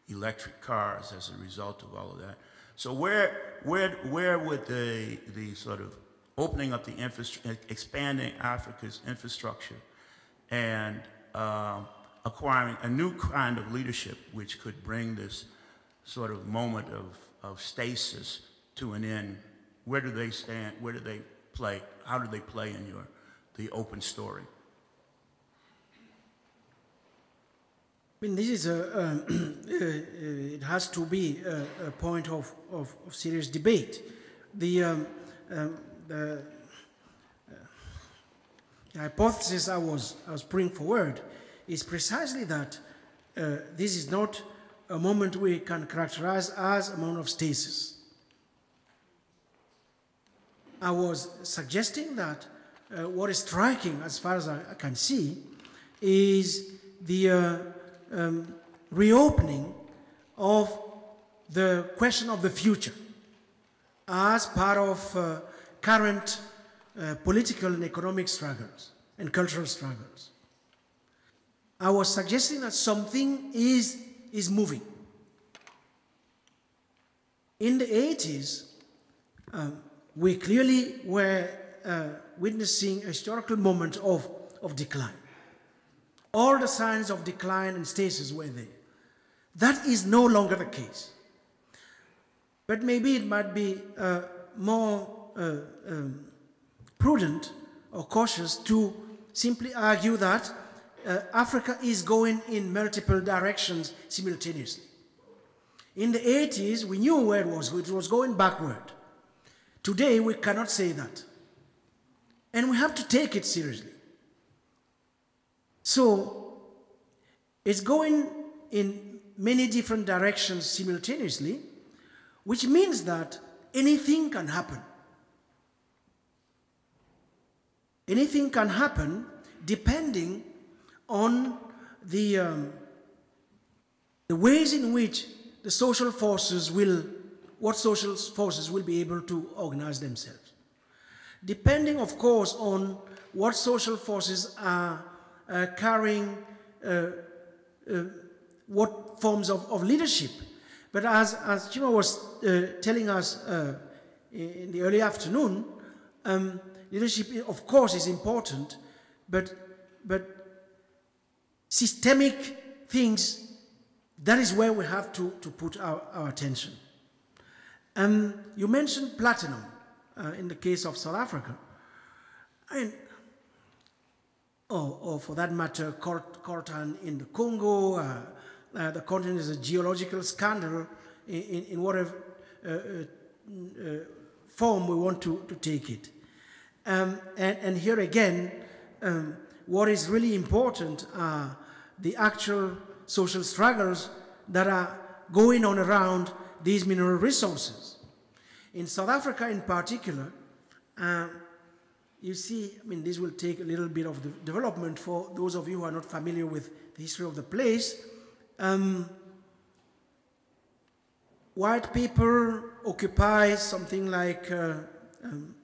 electric cars as a result of all of that. So where, where, where would the, the sort of opening up the infrastructure, expanding Africa's infrastructure and uh, acquiring a new kind of leadership which could bring this sort of moment of, of stasis to an end, where do they stand, where do they play, how do they play in your, the open story? I mean, this is a, um, uh, it has to be a, a point of, of, of, serious debate. The, um, um, the, uh, the, hypothesis I was, I was putting forward is precisely that uh, this is not a moment we can characterize as a moment of stasis. I was suggesting that uh, what is striking, as far as I, I can see, is the uh, um, reopening of the question of the future as part of uh, current uh, political and economic struggles and cultural struggles. I was suggesting that something is, is moving. In the 80s, um, we clearly were uh, witnessing a historical moment of, of decline. All the signs of decline and stasis were there. That is no longer the case. But maybe it might be uh, more uh, um, prudent or cautious to simply argue that uh, Africa is going in multiple directions simultaneously. In the 80s, we knew where it was, it was going backward. Today, we cannot say that. And we have to take it seriously. So, it's going in many different directions simultaneously, which means that anything can happen. Anything can happen depending on the, um, the ways in which the social forces will, what social forces will be able to organize themselves. Depending, of course, on what social forces are carrying uh, uh, what forms of, of leadership. But as, as Chima was uh, telling us uh, in the early afternoon, um, leadership, of course, is important, but, but systemic things, that is where we have to, to put our, our attention. Um, you mentioned platinum uh, in the case of South Africa. I mean, or, or for that matter, coltan in the Congo. Uh, uh, the continent is a geological scandal in, in, in whatever uh, uh, uh, form we want to, to take it. Um, and, and, here again, um, what is really important are the actual social struggles that are going on around these mineral resources. In South Africa in particular, uh, you see, I mean, this will take a little bit of the development for those of you who are not familiar with the history of the place. Um, white people occupy something like, uh, um,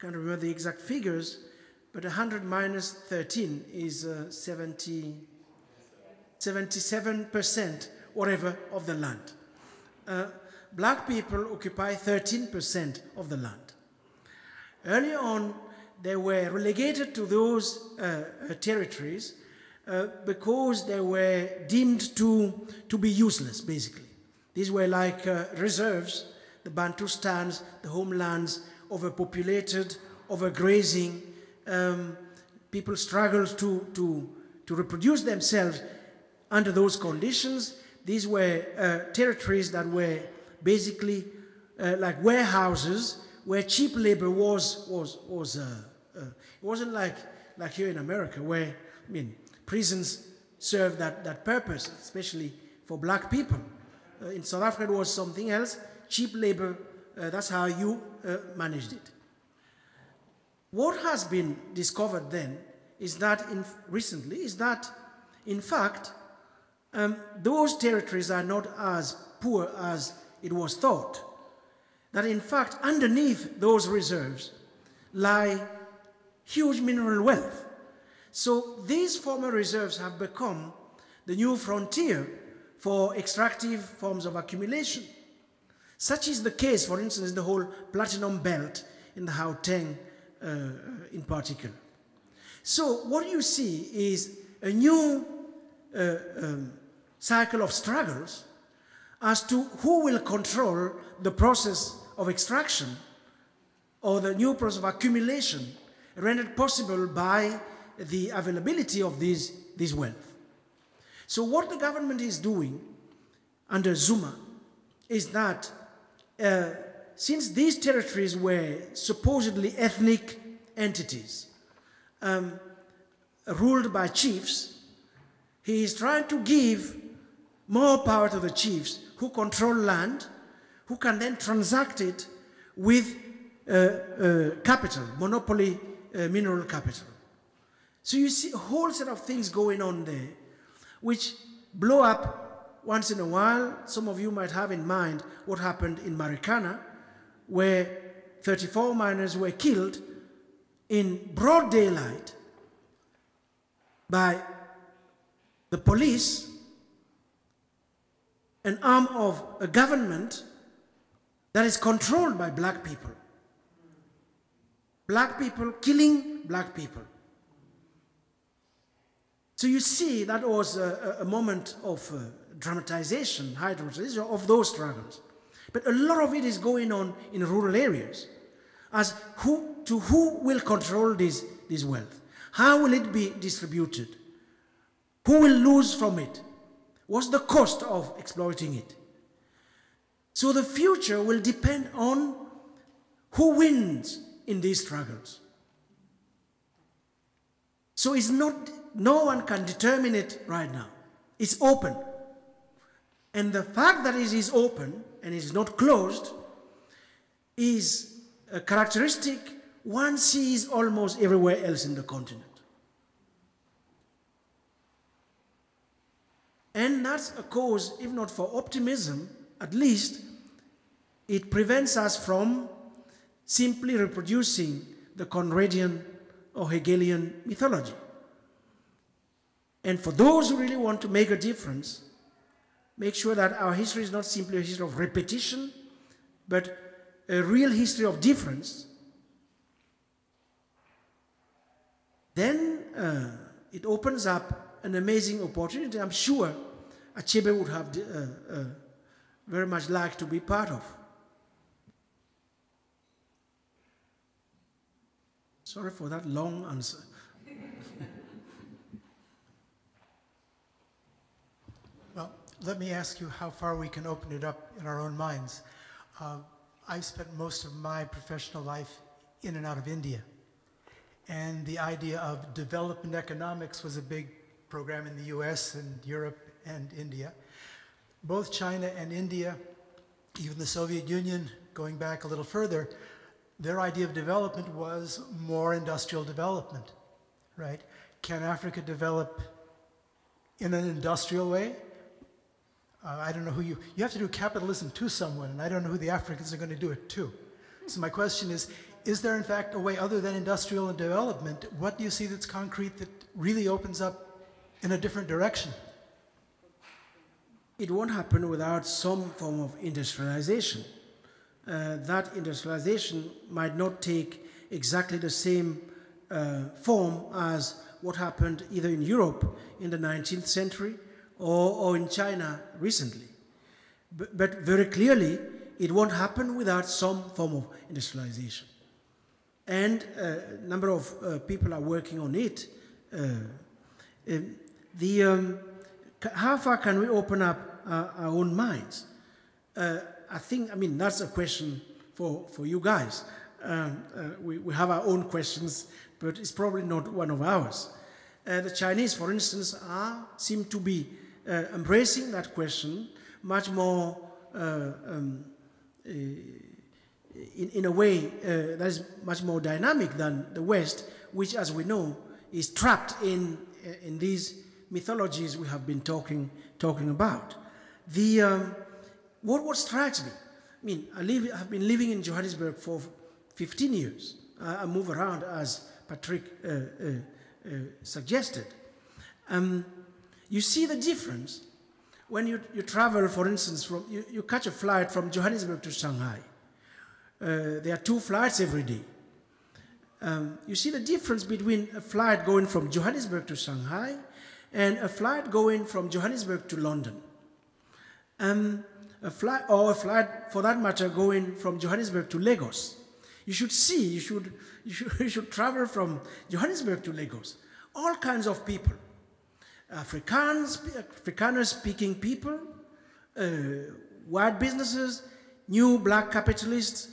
can't remember the exact figures, but 100 minus 13 is uh, 70, 77%, whatever, of the land. Uh, black people occupy 13% of the land. Early on, they were relegated to those uh, uh, territories uh, because they were deemed to, to be useless, basically. These were like reserves, the Bantustans, the homelands, overpopulated, overgrazing. Um, people struggled to, to, to reproduce themselves under those conditions. These were uh, territories that were basically uh, like warehouses where cheap labor was, was, was uh, uh, it wasn't like, like here in America where, I mean, prisons serve that, that purpose, especially for black people. Uh, in South Africa, it was something else. Cheap labor, uh, that's how you uh, managed it. What has been discovered then is that in, recently is that, in fact, um, those territories are not as poor as it was thought. That in fact, underneath those reserves lie huge mineral wealth. So these former reserves have become the new frontier for extractive forms of accumulation. Such is the case, for instance, in the whole platinum belt in the Gauteng uh, in particular. So what you see is a new uh, um, cycle of struggles as to who will control the process of extraction or the new process of accumulation rendered possible by the availability of these, this wealth. So what the government is doing under Zuma is that uh, since these territories were supposedly ethnic entities um, ruled by chiefs, he is trying to give more power to the chiefs who control land, who can then transact it with uh, uh, capital, monopoly uh, mineral capital. So you see a whole set of things going on there, which blow up once in a while. Some of you might have in mind what happened in Marikana, where 34 miners were killed in broad daylight by the police, an arm of a government that is controlled by black people. Black people killing black people. So you see, that was a, a moment of uh, dramatization, high dramatization of those struggles. But a lot of it is going on in rural areas. As who, to who will control this, this wealth? How will it be distributed? Who will lose from it? What's the cost of exploiting it? So the future will depend on who wins in these struggles. So it's not, no one can determine it right now. It's open. And the fact that it is open and is not closed is a characteristic one sees almost everywhere else in the continent. And that's a cause, if not for optimism, at least it prevents us from simply reproducing the Conradian or Hegelian mythology. And for those who really want to make a difference, make sure that our history is not simply a history of repetition, but a real history of difference, then uh, it opens up an amazing opportunity. I'm sure Achebe would have uh, uh, very much liked to be part of. Sorry for that long answer. Well, let me ask you how far we can open it up in our own minds. Uh, I spent most of my professional life in and out of India. And the idea of development economics was a big program in the US and Europe and India. Both China and India, even the Soviet Union, going back a little further, their idea of development was more industrial development, right? Can Africa develop in an industrial way? Uh, I don't know who you, you have to do capitalism to someone, and I don't know who the Africans are going to do it to. So my question is, is there in fact a way other than industrial and development? What do you see that's concrete that really opens up in a different direction? It won't happen without some form of industrialization. Uh, that industrialization might not take exactly the same uh, form as what happened either in Europe in the 19th century or, or in China recently. But, but very clearly, it won't happen without some form of industrialization. And a number of uh, people are working on it. Uh, um, the, um, how far can we open up our, own minds? Uh, I think, I mean, that's a question for, for you guys. Um, uh, we, we have our own questions, but it's probably not one of ours. Uh, the Chinese, for instance, are, seem to be uh, embracing that question much more uh, um, in, in a way that is much more dynamic than the West, which, as we know, is trapped in, in these mythologies we have been talking, talking about. The, um, what, what strikes me, I mean, I live, I've been living in Johannesburg for 15 years. I, I move around, as Patrick uh, uh, uh, suggested. Um, you see the difference when you, you travel, for instance, from, you, you catch a flight from Johannesburg to Shanghai. Uh, there are two flights every day. Um, you see the difference between a flight going from Johannesburg to Shanghai and a flight going from Johannesburg to London. Um, a flight, or a flight, for that matter, going from Johannesburg to Lagos. You should see, you should, you should, you should travel from Johannesburg to Lagos. All kinds of people. Afrikaans, Afrikaner speaking people, uh, white businesses, new black capitalists,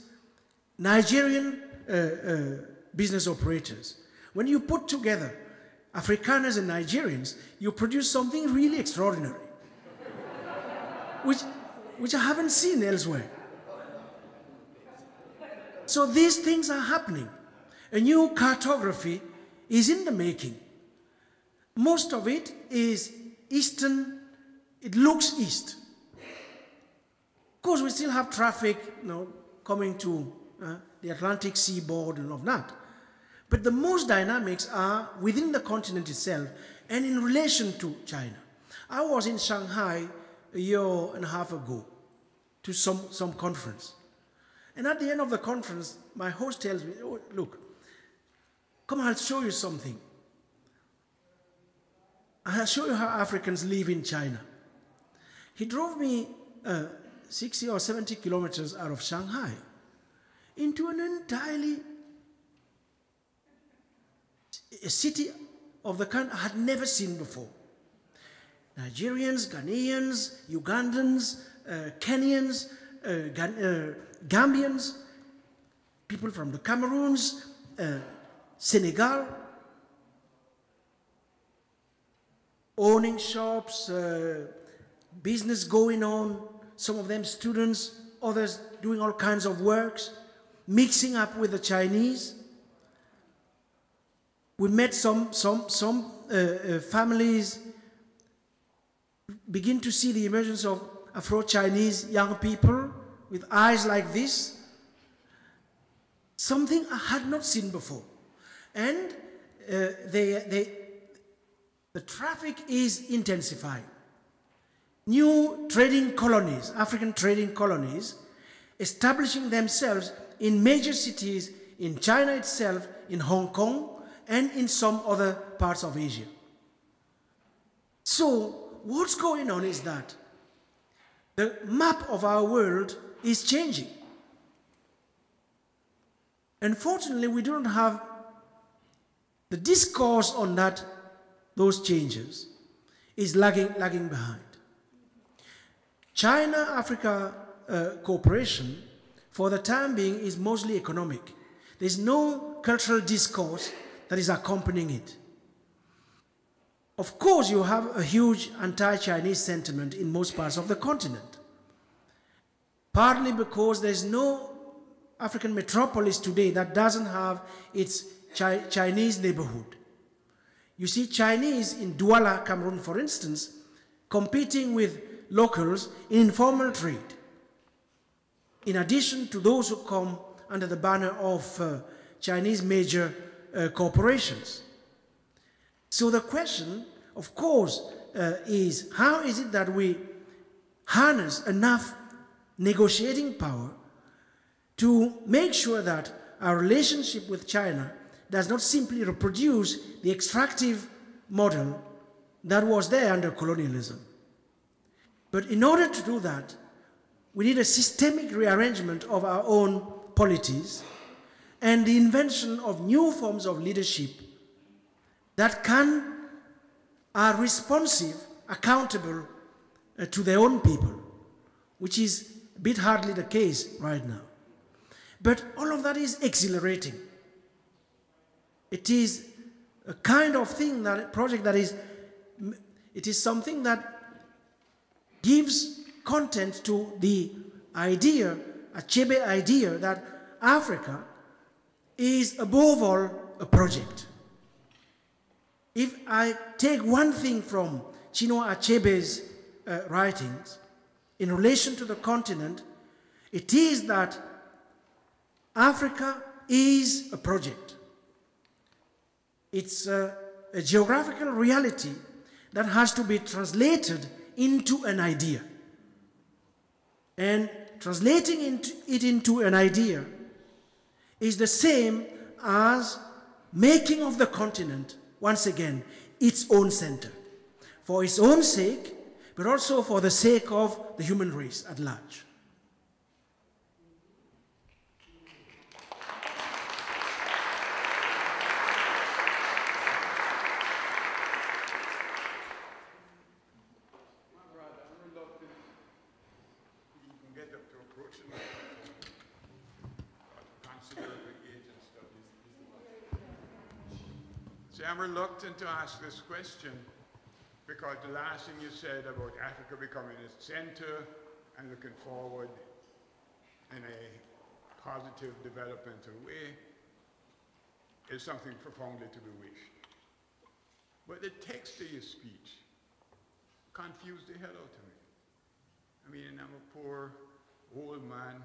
Nigerian uh, uh, business operators. When you put together Afrikaners and Nigerians, you produce something really extraordinary, which, which I haven't seen elsewhere. So these things are happening. A new cartography is in the making. Most of it is eastern, it looks east. Of course, we still have traffic you know, coming to uh, the Atlantic seaboard and all of that. But the most dynamics are within the continent itself and in relation to China. I was in Shanghai a year and a half ago to some, some conference. And at the end of the conference, my host tells me, oh, look, come, I'll show you something. I'll show you how Africans live in China. He drove me uh, 60 or 70 kilometers out of Shanghai into an entirely a city of the kind I had never seen before. Nigerians, Ghanaians, Ugandans, uh, Kenyans, uh, uh, Gambians, people from the Cameroons, uh, Senegal, owning shops, uh, business going on, some of them students, others doing all kinds of works, mixing up with the Chinese. We met some, some, some uh, families begin to see the emergence of Afro-Chinese young people with eyes like this. Something I had not seen before. And uh, they, they, the traffic is intensifying. New trading colonies, African trading colonies, establishing themselves in major cities in China itself, in Hong Kong, and in some other parts of Asia. So, what's going on is that the map of our world is changing. Unfortunately, we don't have the discourse on that, those changes is lagging, lagging behind. China Africa uh, cooperation, for the time being, is mostly economic. There's no cultural discourse that is accompanying it. Of course, you have a huge anti Chinese sentiment in most parts of the continent. Partly because there's no African metropolis today that doesn't have its Chi Chinese neighborhood. You see Chinese in Douala, Cameroon, for instance, competing with locals in informal trade, in addition to those who come under the banner of uh, Chinese major uh, corporations. So the question, of course, uh, is how is it that we harness enough negotiating power to make sure that our relationship with China does not simply reproduce the extractive model that was there under colonialism. But in order to do that, we need a systemic rearrangement of our own polities and the invention of new forms of leadership that can are responsive, accountable uh, to their own people, which is a bit hardly the case right now. But all of that is exhilarating. It is a kind of thing that project that is it is something that gives content to the idea, a Achebe idea that Africa is above all a project. If I take one thing from Chinua Achebe's uh, writings in relation to the continent, it is that Africa is a project. It's a, a geographical reality that has to be translated into an idea. And translating into it into an idea is the same as making of the continent, once again, its own center. For its own sake, but also for the sake of the human race at large. See, I'm reluctant to ask this question because the last thing you said about Africa becoming a center and looking forward in a positive developmental way is something profoundly to be wished. But the text of your speech confused the hell out of me. I mean, I'm a poor old man,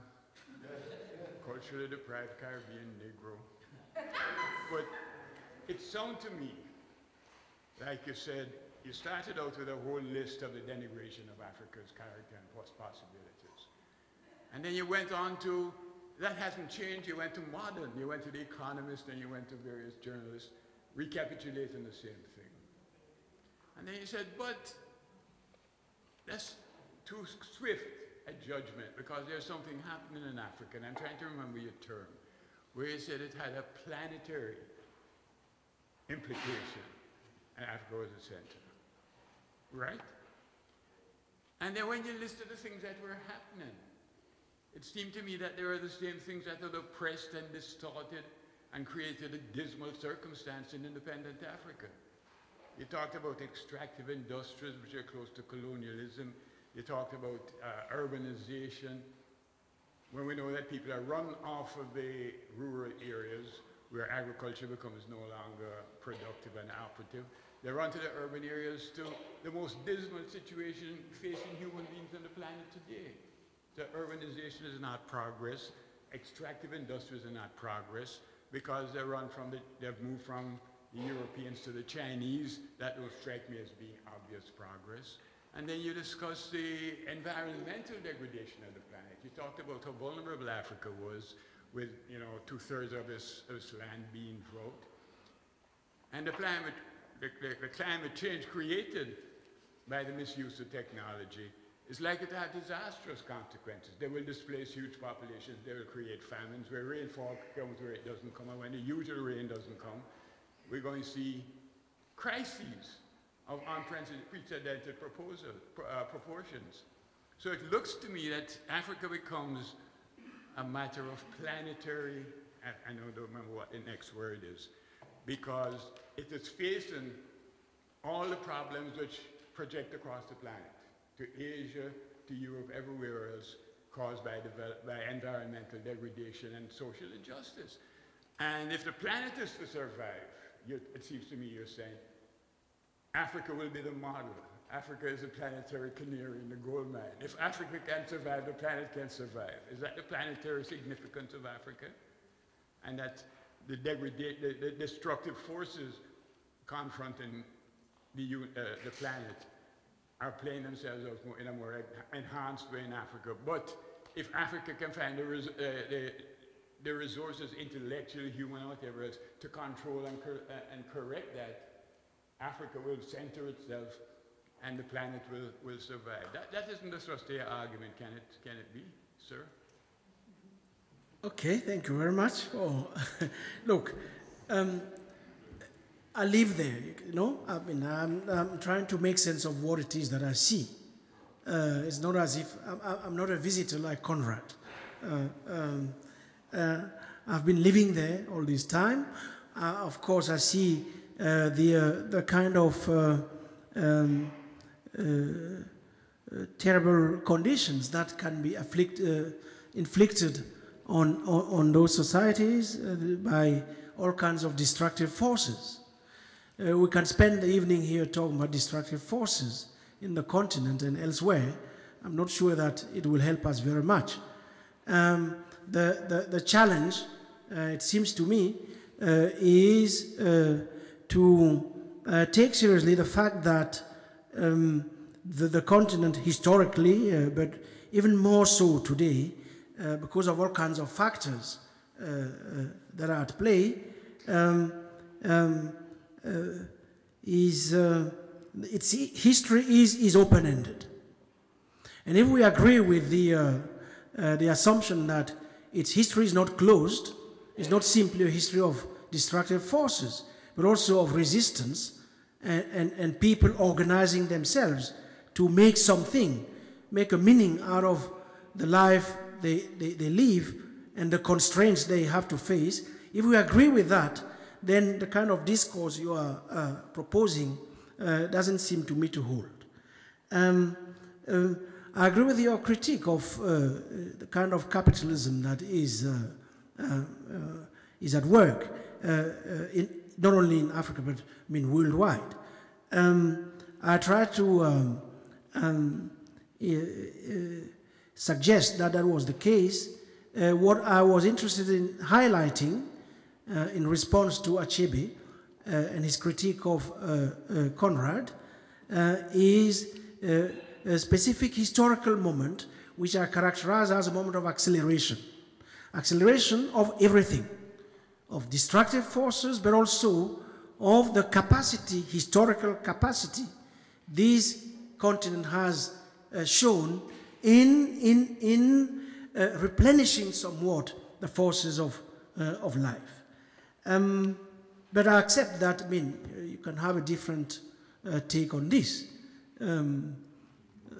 culturally deprived Caribbean Negro. But it sounded to me like you said, you started out with a whole list of the denigration of Africa's character and possibilities. And then you went on to, that hasn't changed, you went to modern, you went to The Economist, and you went to various journalists, recapitulating the same thing. And then you said, but that's too swift a judgment because there's something happening in Africa, and I'm trying to remember your term, where you said it had a planetary implication, and Africa was the center. Right? And then when you listed the things that were happening, it seemed to me that there are the same things that had oppressed and distorted and created a dismal circumstance in independent Africa. You talked about extractive industries, which are close to colonialism. You talked about uh, urbanization, when we know that people are run off of the rural areas where agriculture becomes no longer productive and operative. They run to the urban areas to the most dismal situation facing human beings on the planet today. The urbanization is not progress. Extractive industries are not progress because they run from the, they've moved from the Europeans to the Chinese. That will strike me as being obvious progress. And then you discuss the environmental degradation of the planet. You talked about how vulnerable Africa was with you know, two-thirds of its, its land being drought. And the climate, the, the, the, climate change created by the misuse of technology is likely to have disastrous consequences. They will displace huge populations, they will create famines, where rainfall comes where it doesn't come, and when the usual rain doesn't come, we're going to see crises of unprecedented proposal, uh, proportions. So it looks to me that Africa becomes a matter of planetary, I, don't remember what the next word is, because it is facing all the problems which project across the planet, to Asia, to Europe, everywhere else, caused by, by environmental degradation and social injustice. And if the planet is to survive, it seems to me you're saying, Africa will be the model. Africa is a planetary canary in the gold mine. If Africa can survive, the planet can survive. Is that the planetary significance of Africa? And that the, the, the destructive forces confronting the, uh, the planet are playing themselves out in a more enhanced way in Africa. But if Africa can find the, res- uh, the, the resources, intellectual, human, whatever else, to control and, cor- uh, and correct that, Africa will center itself and the planet will, will survive. That, that isn't the Swastiya argument, can it, can it be, sir? Okay, thank you very much. Oh, look, um, I live there, you know. I mean, I'm, I'm trying to make sense of what it is that I see. Uh, it's not as if I'm, I'm not a visitor like Conrad. Uh, um, uh, I've been living there all this time. Uh, of course, I see uh, the uh, the kind of um, terrible conditions that can be afflict, uh, inflicted on, on, on those societies uh, by all kinds of destructive forces. Uh, we can spend the evening here talking about destructive forces in the continent and elsewhere. I'm not sure that it will help us very much. Um, the, the, the challenge, uh, it seems to me, uh, is uh, to uh, take seriously the fact that um, the, the continent historically, uh, but even more so today, uh, because of all kinds of factors uh, uh, that are at play, um, um, uh, is uh, its history is, is open-ended. And if we agree with the, the assumption that its history is not closed, it's not simply a history of destructive forces, but also of resistance and, and, and people organizing themselves to make something, make a meaning out of the life they, they, they live and the constraints they have to face. If we agree with that, then the kind of discourse you are uh, proposing uh, doesn't seem to me to hold. Um, um, I agree with your critique of uh, the kind of capitalism that is, uh, uh, uh, is at work, uh, uh, in, not only in Africa, but I mean worldwide. Um, I try to um, um, uh, uh, suggest that that was the case. Uh, what I was interested in highlighting uh, in response to Achebe uh, and his critique of uh, Conrad is a specific historical moment which I characterize as a moment of acceleration. Acceleration of everything, of destructive forces, but also of the capacity, historical capacity, this continent has uh, shown in, in, in uh, replenishing somewhat the forces of, uh, of life. Um, but I accept that, I mean, you can have a different uh, take on this. Um, uh,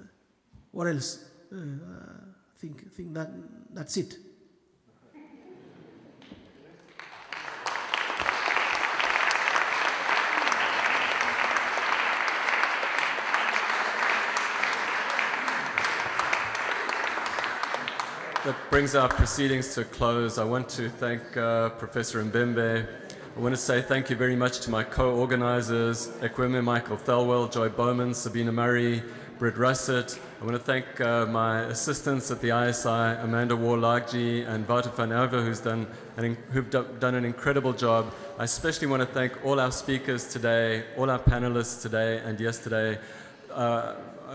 what else? Uh, I think, think that, that's it. That brings our proceedings to a close. I want to thank uh, Professor Mbembe. I want to say thank you very much to my co-organizers, Ekwueme Michael Thelwell, Joye Bowman, Sabina Murray, Britt Rusert. I want to thank uh, my assistants at the ISI, Amanda Warlagji and Wouter van Over, who's done an, who've done an incredible job. I especially want to thank all our speakers today, all our panelists today and yesterday. Uh,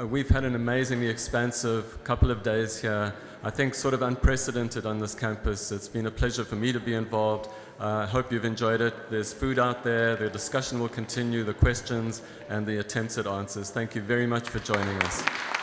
we've had an amazingly expansive couple of days here. I think sort of unprecedented on this campus. It's been a pleasure for me to be involved. I uh, hope you've enjoyed it. There's food out there. The discussion will continue, the questions and the attempts at answers. Thank you very much for joining us.